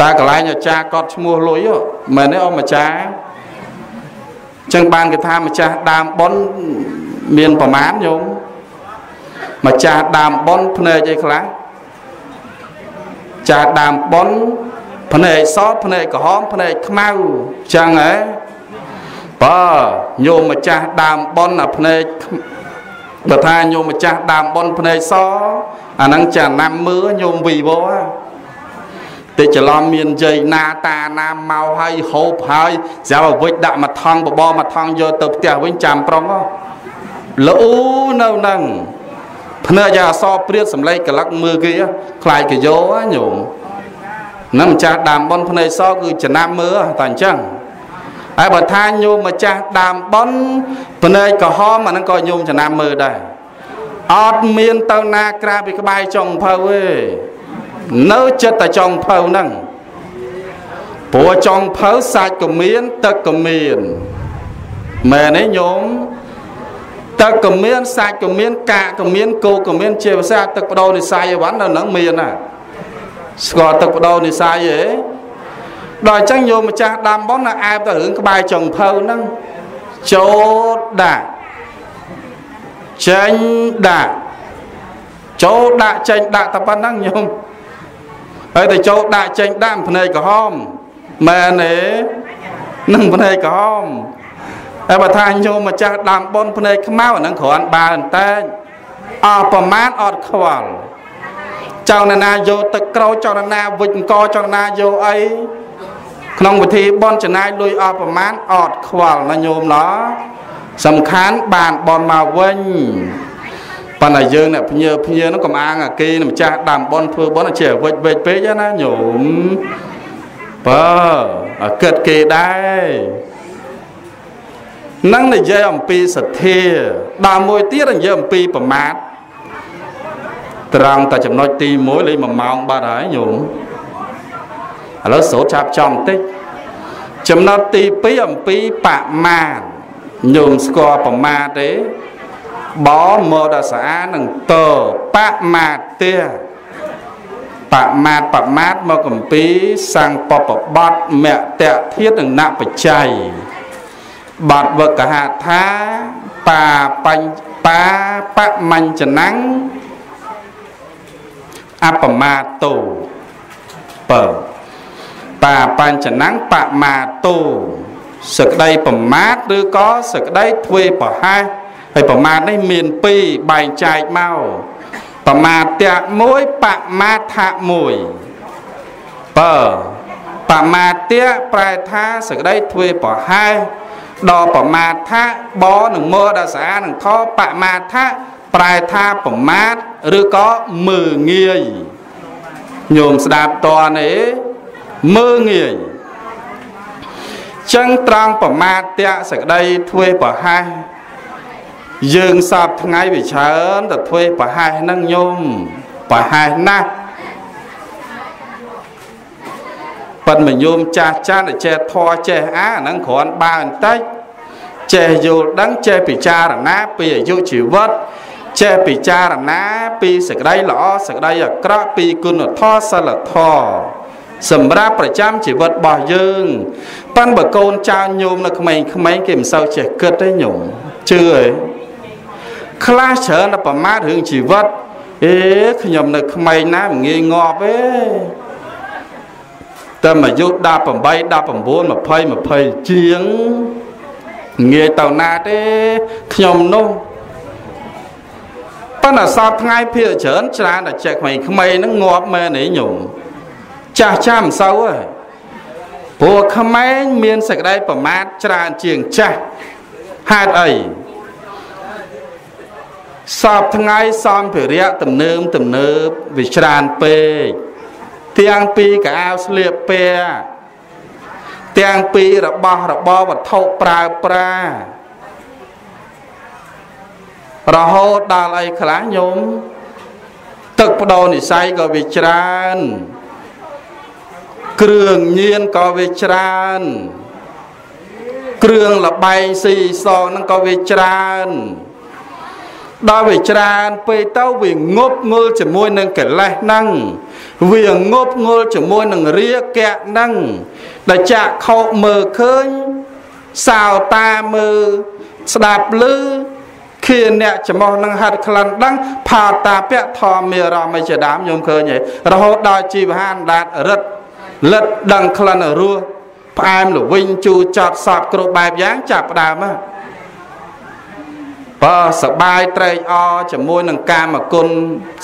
តែកន្លែងអាចារ្យកត់ឈ្មោះលុយមែនទេអម្ចាស់ចឹងបានគេថាម្ចាស់ដើមបនមានប្រមាណញោមម្ចាស់ដើមបនភ្នែកអីខ្លះចាស់ដើមបនភ្នែកសភ្នែកក្រហមភ្នែកខ្មៅចឹងហ៎ បើញោមម្ចាស់ដើមប៉ុនអាភ្នែកបើថាញោមម្ចាស់ដើមប៉ុនភ្នែកសអាហ្នឹងចាណាំមើញោមវីវតិចច្រឡំមានយាយណាតាណាមកហើយហូបហើយស្រាប់ឲ្យវិចដាក់មួយថងបបរមួយថងយកទៅផ្ទះវិញចាំប្រុងលូនៅហ្នឹងភ្នែកយ៉ាងអសព្រាតសំឡេងកលឹកមើលគេខ្លាចកយោញោមហ្នឹងម្ចាស់ដើមប៉ុនភ្នែកសគឺចំណាំមើលតែអញ្ចឹង ហើយបើថាញោមម្ចាស់ដើមប៉ុនភ្នែកក្រហមអាហ្នឹងក៏ញោមចំណាំមើលដែរអត់មានទៅណាក្រៅពីក្បែរចុងភៅទេនៅចិត្តតែចុងភៅហ្នឹងព្រោះចុងភៅសាច់ក៏មានទឹកក៏មានមែនទេញោមទឹកក៏មានសាច់ក៏មានកាកក៏មានគោក៏មានជាភាសាទឹកបដោនិស័យអីវ៉ាន់នៅហ្នឹងមានណាស្គាល់ទឹកបដោនិស័យទេ ដល់អញ្ចឹងញោមម្ចាស់ដាំបងណាអែបទៅរឿងក្បែរចុងភៅហ្នឹងចូលដាក់ចេញដាក់ចូលដាក់ចេញដាក់តែប៉ុណ្ណឹងញោមហើយតែចូលដាក់ចេញដាក់ភ្នែកក្រហមមែនទេនឹងភ្នែកក្រហមហើយបើថាញោមម្ចាស់ដាំបនភ្នែកខ្មៅអាហ្នឹងគ្រាន់បើតែអស់ប្រមាណអត់ខ្វល់ចៅណានាយកទឹកក្រោចៅណានាវិចអង្គចៅណាយកអី ក្នុងវិធីបន់ចំណាយលុយអស់ប្រមាណអត់ខ្វល់ណាញោមណោះសំខាន់បានបន់មកវិញប៉ុន្តែយើងអ្នកភ្ញើភ្ញើនោះកំអាងអាគេម្ចាស់ដើមបន់ធ្វើបន់ជាវិចវិចពេកណាញោមបើអាគិតគេដែរនឹងនិយាយអំពីសទ្ធាដល់មួយទៀតនិយាយអំពីប្រមាទត្រង់តែចំណុចទី1លេខ1ម៉ោងបាត់ហើយញោម ឥឡូវសូត្រចាប់ចំបន្តិចចំណុចទី2អំពីបមាទញោមស្គាល់បមាទទេបមដសានឹងតបមាទទេបមាទបមាទមកកំពីសង្ពពបតមតធាតនិងណបច្ច័យបតវកហថាបាបញ្បាបមញ្ចណੰអបមាតោបើ បាបញ្ចណੰបមាតោសក្តីប្រមាទឬក៏សក្តីធ្វេប្រហែសហើយប្រមាទនេះមាន2បែងចែកមកប្រមាទៈមួយបមាថៈមួយបើបមាទៈប្រែថាសក្តីធ្វេប្រហែសដល់ប្រមាថៈបនឹងមដល់សានឹងខបមាថៈប្រែថាប្រមាទឬក៏មើងងាយញោមស្ដាប់តនេះ មើងងាយចឹងត្រង់ប្រមាទៈសក្តីធ្វើប្រហែសយើងសពថ្ងៃវាច្រើនតែធ្វើប្រហែសនឹងញោមប្រហែសណាស់ប៉ុន្តែញោមចាស់ចាស់ដែលចេះធေါ်ចេះអាហ្នឹងគ្រាន់បើបន្តិចចេះយល់ដឹងចេះពិចារណាពីអាយុជីវិតចេះពិចារណាពីសេចក្តីល្អសេចក្តីអាក្រក់ពីគុណធម៌សិលធម៌ សម្រាប់ប្រចាំជីវិតរបស់យើងប៉ិនបើកូនចៅញោមនៅក្មេងៗគេមិនសូវចេះគិតទេញោមជឿទេខ្លះច្រើនតែប្រមាថរឿងជីវិតអេខ្ញុំនៅក្មេងណាមិនងាយងាប់ទេតែអាយុ18 19 20 20ជាងងាយទៅណាទេខ្ញុំនោះប៉ុន្តែសពថ្ងៃភាកច្រើនច្រើនតែចេះក្មេងៗហ្នឹងងាប់មែនទេញោម ចាស់ចាស់មិនសូវទេព្រោះក្មេងមានសេចក្តីប្រមាថច្រើនជាងចាស់ហេតុអីសពថ្ងៃសំភារៈទំនើបទំនើបវាច្រើនពេកទាំងពីកៅស្លៀកពាទាំងពីរបស់របរវត្ថុប្រើប្រារហូតដល់អីខ្លះញោមទឹកបដូរនិស័យក៏វាច្រើន គ្រឿងញៀនក៏វាច្រើនគ្រឿងលបែងស៊ីសងហ្នឹងក៏វាច្រើនដល់វាច្រើនពេកទៅវាងប់ងល់ជាមួយនឹងកិលេសហ្នឹងវាងប់ងល់ជាមួយនឹងរាគៈហ្នឹងដែលចាក់ខោមើលឃើញសោតាមើលស្ដាប់ឮខៀអ្នកចំោះនឹងហាត់ក្លិនដឹងផាតាពៈធម្មេរមជាដើមខ្ញុំឃើញហើយរហូតដល់ជីវហានដាតរិទ្ធ លិតដឹងក្លិនរសផ្អែមល្វីងជូរចត់សពគ្រប់បែបយ៉ាងចាប់ដើមហ្នឹងបើសបាយត្រេកអរជាមួយនឹងកាមគុណ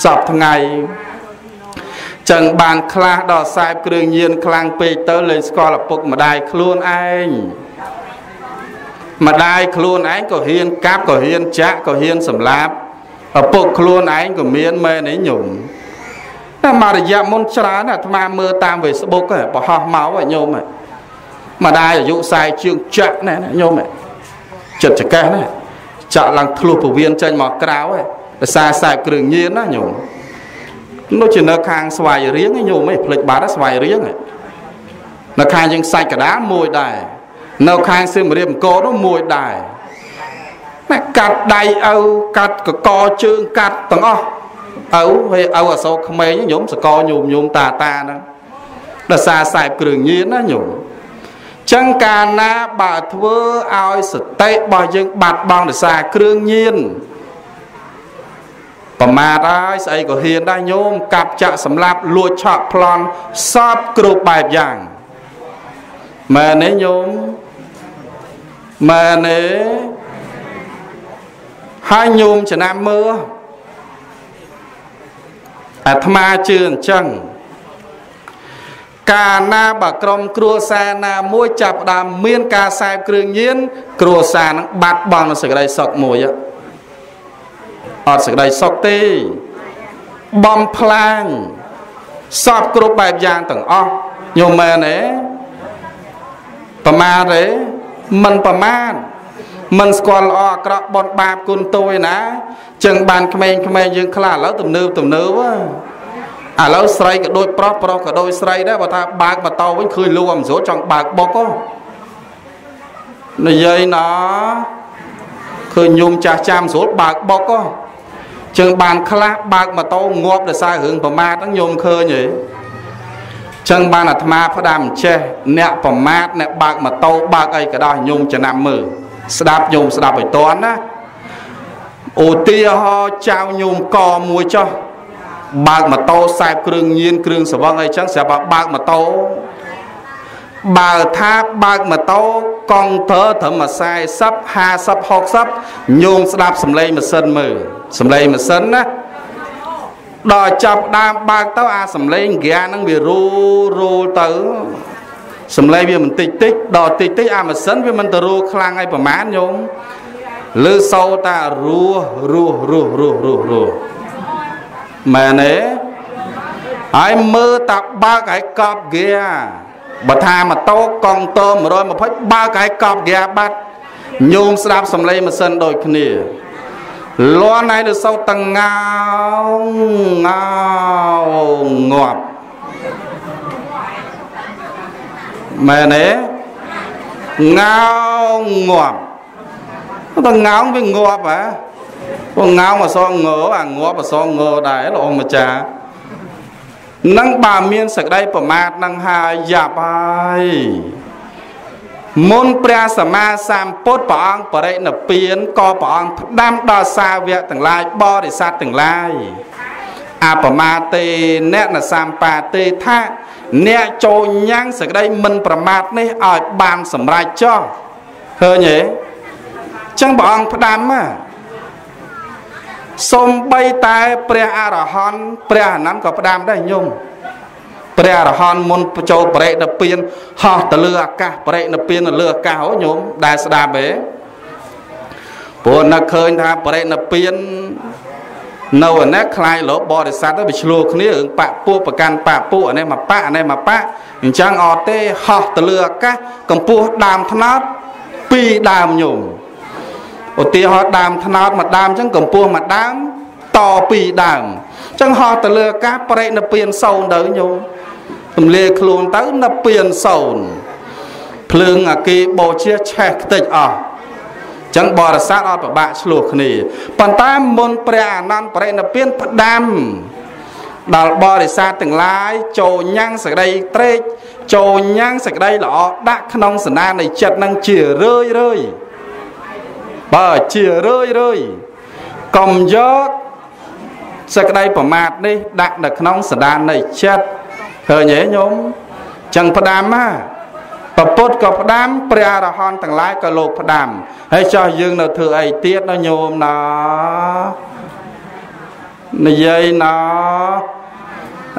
សពថ្ងៃចឹងបានខ្លះដល់ខ្សែគ្រឿងញៀនខ្លាំងពេកទៅលេងស្គាល់ឪពុកម្ដាយខ្លួនឯងម្ដាយខ្លួនឯងក៏ហ៊ានកាប់ក៏ហ៊ានចាក់ក៏ហ៊ានសម្លាប់ឪពុកខ្លួនឯងក៏មានមែនឯងញោម តែមករយៈមុនច្រើនអាត្មាមើលតាម Facebook បោះមកឲ្យញោមម្ដាយអាយុ40ជាងចាក់ណែញោមចិត្តចកេះណាចាក់ឡើងធ្លុះពវៀនចេញមកក្រៅឯងដោយសារខ្សែគ្រឿងញៀនណាញោមនោះជានៅខាងស្វាយរៀងញោមឯងផ្លិចបាត់ស្វាយរៀងនៅខាងយើងសាច់កដាលមួយដែរនៅខាងសៀមរាបអង្គរនោះមួយដែរណាកាត់ដៃឪកាត់កកជើងកាត់ទាំងអស់ ឪហើយឪអសរក្មេងញោមសកញោមញោមតាតាហ្នឹងដោយសារខ្សែគ្រឿងញៀនណាញោមចឹងកាលណាបើធ្វើឲ្យសតិរបស់យើងបាត់បង់ដោយសារគ្រឿងញៀនប្រមាទហើយស្អីក៏ហ៊ានដែរញោមកាប់ចាក់សម្លាប់លួចឆក់ប្លន់សពគ្រប់បែបយ៉ាងមែនទេញោមមែនទេហើយញោមចំណាំមើល អាត្មាជឿអញ្ចឹងកាលណាបើក្រុមគ្រួសារណាមួយចាប់ដើមមានការសែបគ្រឿងញៀនគ្រួសារនឹងបាត់បង់នូវសេចក្តីសុខមួយអត់សេចក្តីសុខទេបំផ្លាញសពគ្រប់បែបយ៉ាងទាំងអស់ញោមមែនទេប្រមាទទេមិនប្រមាទមិនស្គាល់ល្អអាក្រក់បនបាបគុណតួយណា ចឹងបានក្មេងៗយើងខ្លះឥឡូវទំនើបទំនើបឥឡូវស្រីក៏ដូចប្រុសប្រុសក៏ដូចស្រីដែរបើថាបើកម៉ូតូវិញឃើញលូអំស្រួលចង់បើកបុកនិយាយណាឃើញញោមចាស់ចាំស្រួលបើកបុកចឹងបានខ្លះបើកម៉ូតូងាប់ដោយសាររឿងប្រមាថហ្នឹងញោមឃើញហ៎ចឹងបានអាត្មាផ្ដាំចេះអ្នកប្រមាថអ្នកបើកម៉ូតូបើកអីក៏ដោយញោមចំណាំមើលស្ដាប់ញោមស្ដាប់ឲ្យតន់ណា ឧទាហរណ៍ចៅញោមកមួយចុះបើកម៉ូតូខ្សែគ្រឿងញៀនគ្រឿងសវឹងអីចឹងស្រាប់តែបើកម៉ូតូបើថាបើកម៉ូតូកង់ធើត្រឹម40 50 60ញោមស្ដាប់សំឡេងម៉ាស៊ីនមើលសំឡេងម៉ាស៊ីនណាដល់ចាប់ដើមបើកទៅអាសំឡេងហ្គាហ្នឹងវារូរូទៅសំឡេងវាមិនតិចតិចដល់តិចតិចអាម៉ាស៊ីនវាមិនទៅរូខ្លាំងឲ្យប្រមាណញោម លើសោតារស់រស់រស់រស់រស់រស់មែនទេហើយមើលតាបើកឲ្យកប់ហ្គាបើថាម៉ូតូកង់ត120បើកឲ្យកប់ហ្គាបាត់ញោមស្ដាប់សំឡេងម៉ាស៊ីនដូចគ្នាលន់ហើយលើសោតតងោងោងាប់មែនទេងោងងាប់ តែងោងវាងាប់ហ៎ពួកងោងអសងងើអាងាប់អសងងើដែរលោកម្ចាស់នឹងបើមានសក្តីប្រមាទនឹងហើយយ៉ាប់ហើយមុនព្រះសម្មាសម្ពុទ្ធព្រះអង្គបរិនិព្វានក៏ព្រះអង្គផ្ដាំដល់សាវកទាំងឡាយបរិស័ទទាំងឡាយអបមាទេអ្នកនសម្បាទេថាអ្នកចូលញ៉ាំងសក្តីមិនប្រមាទនេះឲ្យបានសម្រេចចោះឃើញទេ ចឹងព្រះអង្គផ្ដាំណាសំបីតែព្រះអរហន្តព្រះអនន្តក៏ផ្ដាំដែរញោមព្រះអរហន្តមុនចូលបរិនិព្វានហោះទៅលើអាកាសបរិនិព្វានទៅលើអាកាសអូញោមដែលស្ដាប់ទេព្រោះនឹកឃើញថាបរិនិព្វាននៅអានេះខ្លាយលោបរិស័ទទៅវាឆ្លោះគ្នារឿងបាក់ពួកប្រកាន់បាក់ពួកអានេះមកបាក់អានេះមកបាក់អញ្ចឹងអត់ទេហោះទៅលើអាកាសកម្ពស់ដើមថ្នោតពីរដើមញោម ឧទាហរណ៍ដើមថ្នោតមួយដើមអញ្ចឹងកម្ពស់មួយដើមតពីរដើមអញ្ចឹងហោះទៅលើអាកាសប្រេកនៅពៀនសូនទៅញោមទម្លាខ្លួនទៅនៅពៀនសូនភ្លើងអាគីបូជាឆេះខ្ទេចអស់ចឹងបរិស័ទអត់ពិបាកឆ្លោះគ្នាប៉ុន្តែមុនព្រះអានន្ទបរិនិព្វានផ្ដាំដល់បរិស័ទទាំងឡាយចូលញ៉ាំងសក្តីត្រេកចូលញ៉ាំងសក្តីល្អដាក់ក្នុងសនានៃចិត្តនឹងជារឿយរឿយ បើជារឿយរឿយកុំយកសក្តីប្រមាទនេះដាក់នៅក្នុងសដាននៃចិត្តឃើញទេញោមចឹងផ្ដាំណាប្រពុតក៏ផ្ដាំព្រះអរហន្តទាំងឡាយក៏លោកផ្ដាំហើយចោះយើងនៅធ្វើអីទៀតណាញោមណានិយាយណា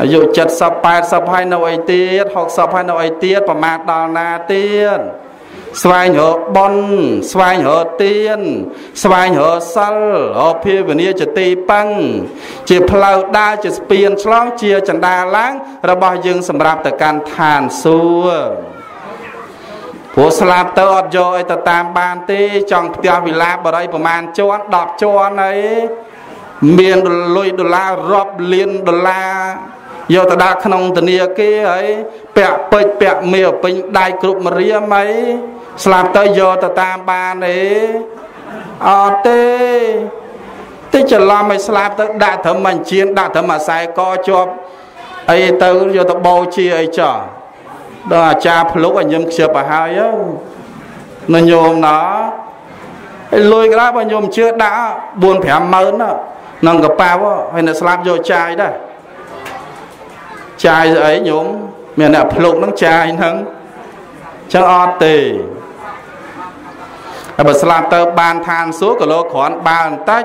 អាយុ70 80ហើយនៅអីទៀត60ហើយនៅអីទៀតប្រមាថដល់ណាទៀត ស្វែងរកបុណ្យស្វែងរកទាន ស្វែងរកសិលរកភាវនាជាទីពឹងជាផ្លូវដើរជាស្ពានឆ្លងជាចន្ទាឡើង របស់យើងសម្រាប់ទៅកាន់ឋានសួគ៌ព្រោះស្លាប់ទៅអត់យកអីទៅតាមបានទេ ចង់ផ្ទះវិឡាបរិយប្រមាណជាន់10ជាន់អីមានលុយដុល្លាររាប់លានដុល្លារយកទៅដាក់ក្នុងធនាគារហើយពាក់ពេជ្រពាក់មាសពេញដៃគ្រប់មរៀមអី ស្លាប់ទៅយកទៅតាមបានទេអត់ទេតិចច្រឡំឲ្យស្លាប់ទៅដាក់ត្រឹមអញ្ជៀនដាក់ត្រឹមអាស័យកជាប់អីទៅយកទៅបោជាអីចោះដល់អាចារ្យភ្លុកឲ្យញឹមខ្ជិបទៅហើយណាញោមណាហើយលុយក៏ដែរបើញោមជឿដាក់4 5ម៉ឺនក្នុងកប៉ាល់ហើយអ្នកស្លាប់យកចាយដែរចាយស្អីញោមមានអ្នកភ្លុកនឹងចាយហ្នឹងចឹងអត់ទេ ហើយបើស្លាប់ទៅបានឋានសួគ៌ក៏លោកគ្រាន់បានបន្តិច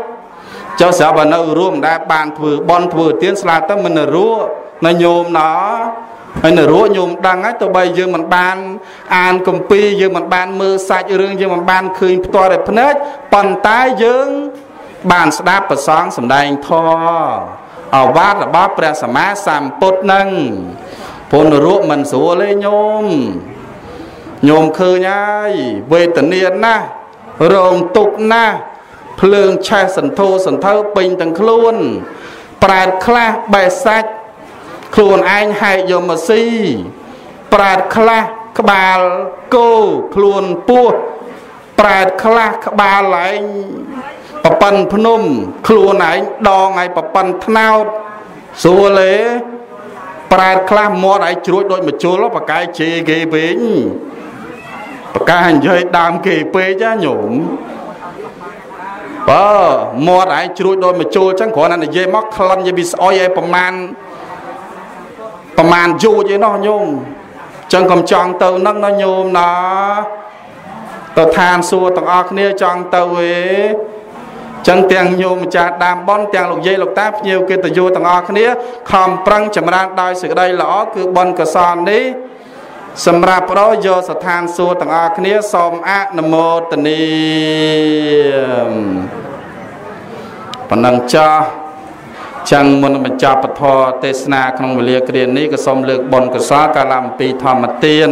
ចុះស្រាប់តែនៅរួមមិនដែលបានធ្វើបន់ធ្វើទៀនស្លាប់ទៅមិនរੂនៅញោមណោហើយនៅរួចញោមដឹងហើយទៅបីយើងមិនបាន អានគម្ពីរយើងមិនបានមើលសាច់រឿងយើងមិនបានឃើញផ្ទាល់តែភ្នែកប៉ុន្តែយើងបានស្ដាប់ប្រសងសម្ដែងធម៌អវាទរបស់ព្រះសម្មាសម្ពុទ្ធនឹងពុនរួចមិនស្រួលទេញោមញោមឃើញហើយវេទនាណាស់ រងទុកណាស់ភ្លើងឆេះសន្ធោសន្ធើពេញទាំងខ្លួន ប្រែតខ្លះបេះសាច់ខ្លួនឯងហែកយកមកស៊ីប្រែតខ្លះក្បាលគោខ្លួនពោះប្រែតខ្លះក្បាលឯងប្រប៉ិនភ្នំ ខ្លួនឯងដងឯងប្រប៉ិនថ្នោតសួរលេប្រែតខ្លះមាត់ឯងជ្រួចដូចមជុលបកាយជេគេវិញ បកានិយាយដើមគេពេកណាញោមបើមាត់ឯងជ្រួចដូចមជុលចឹងគ្រាន់តែនិយាយមកក្លិននិយាយពីស្អុយឯងប្រមាណប្រមាណយូរឯណោះញោមចឹងកុំចង់ទៅនឹងណាញោមណាទៅឋានសួគ៌ទាំងអស់គ្នាចង់ទៅឯចឹងទាំងញោមម្ចាស់ដើមបនទាំងលោកយាយលោកតាភ្ញៀវកិត្តិយសទាំងអស់គ្នាខំប្រឹងចម្រើនដោយសេចក្តីល្អគឺបនកសលនេះ សម្រាប់ប្រយោជន៍ស្ថានសួគ៌ទាំងអស់គ្នាសូមអនុមោទនីប៉ុណ្ណឹងចាស់ចឹងមុនបញ្ចប់ពធទេសនាក្នុងវេលាគ្រានេះក៏សូមលើកបុណ្យកុសលកាលអំពីធម្មទាន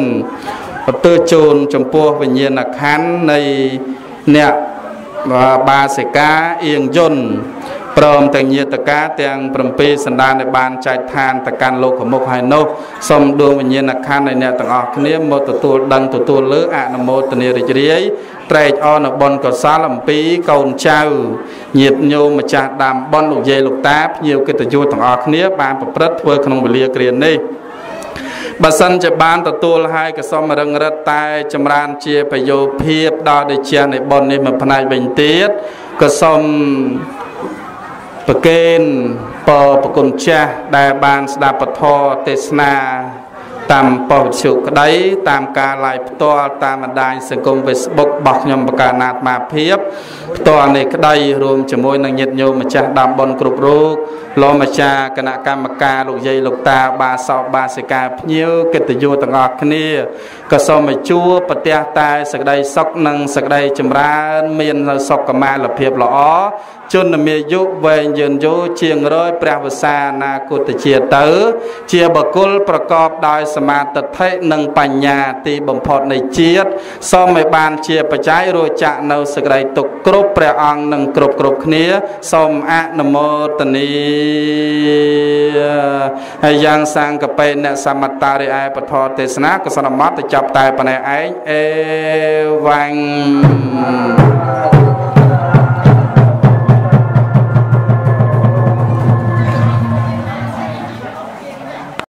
ឧទ្ទិសជូនចំពោះវិញ្ញាណក្ខន្ធនៃអ្នកបាសិកាអៀងយុន ព្រមទាំងញាតិកាទាំង7សន្តានដែលបានចែកឋានទៅកាន់លោកមុខហើយនោះសូមដួងវិញ្ញាណក្ខន្ធនៃអ្នកទាំងអស់គ្នាមកទទួលដឹងទទួលលើអនុមោទនារីករាយត្រេកអរនៅបុណ្យកុសលអំពីកូនចៅញាតិញោមម្ចាស់ដើមបុណ្យលោកយាយលោកតាភ្ញៀវកិត្តិយសទាំងអស់គ្នាបានប្រព្រឹត្តធ្វើក្នុងវេលាគ្រានេះបើសិនជាបានទទួលហើយក៏សូមរឹងរិតតែចម្រើនជាប្រយោជន៍ភាពដល់ដូចជានៃបុណ្យនេះមួយផ្នែកវិញទៀតក៏សូម ប្រកេនពរប្រគុណចាស់ដែលបានស្ដាប់ពធទេសនាតាមប៉ុស្តិ៍វិទ្យុក្តីតាមការ live ផ្ទាល់តាមបណ្ដាញសង្គម Facebook របស់ខ្ញុំបកាណាតមាភាពផ្ទាល់នេះក្តីរួមជាមួយនឹងញាតិញោមម្ចាស់ដើមបុណ្យគ្រប់រូប លោកម្ចាស់គណៈកម្មការលោកយាយលោកតា បាសោបាសិកាភ្ញៀវកិត្តិយសទាំងអស់គ្នាក៏សូមឲ្យជួបប្រទះតែសេចក្តីសុខនិងសេចក្តីចម្រើន មាននៅសុខមាលភាពល្អជនមាយុវែងយឺនយូរជាងរយព្រះវសាអនាគតជាតិទៅ ជាបកុលប្រកបដោយសមាទិដ្ឋិនិងបញ្ញាទីបំផុតនៃជាតិសូមឲ្យបានជាបច្ច័យរួចចាក់នៅសេចក្តីទុកគ្រប់ព្រះអង្គនិងគ្រប់គ្រប់គ្នាសូមអនុមោទនីហើយយ៉ាងសាងកបេអ្នកសមត្តារិឯពធទេសនាកសនមតទៅចាប់តែប៉ុណ្ណេះឯងអេវ៉ាំង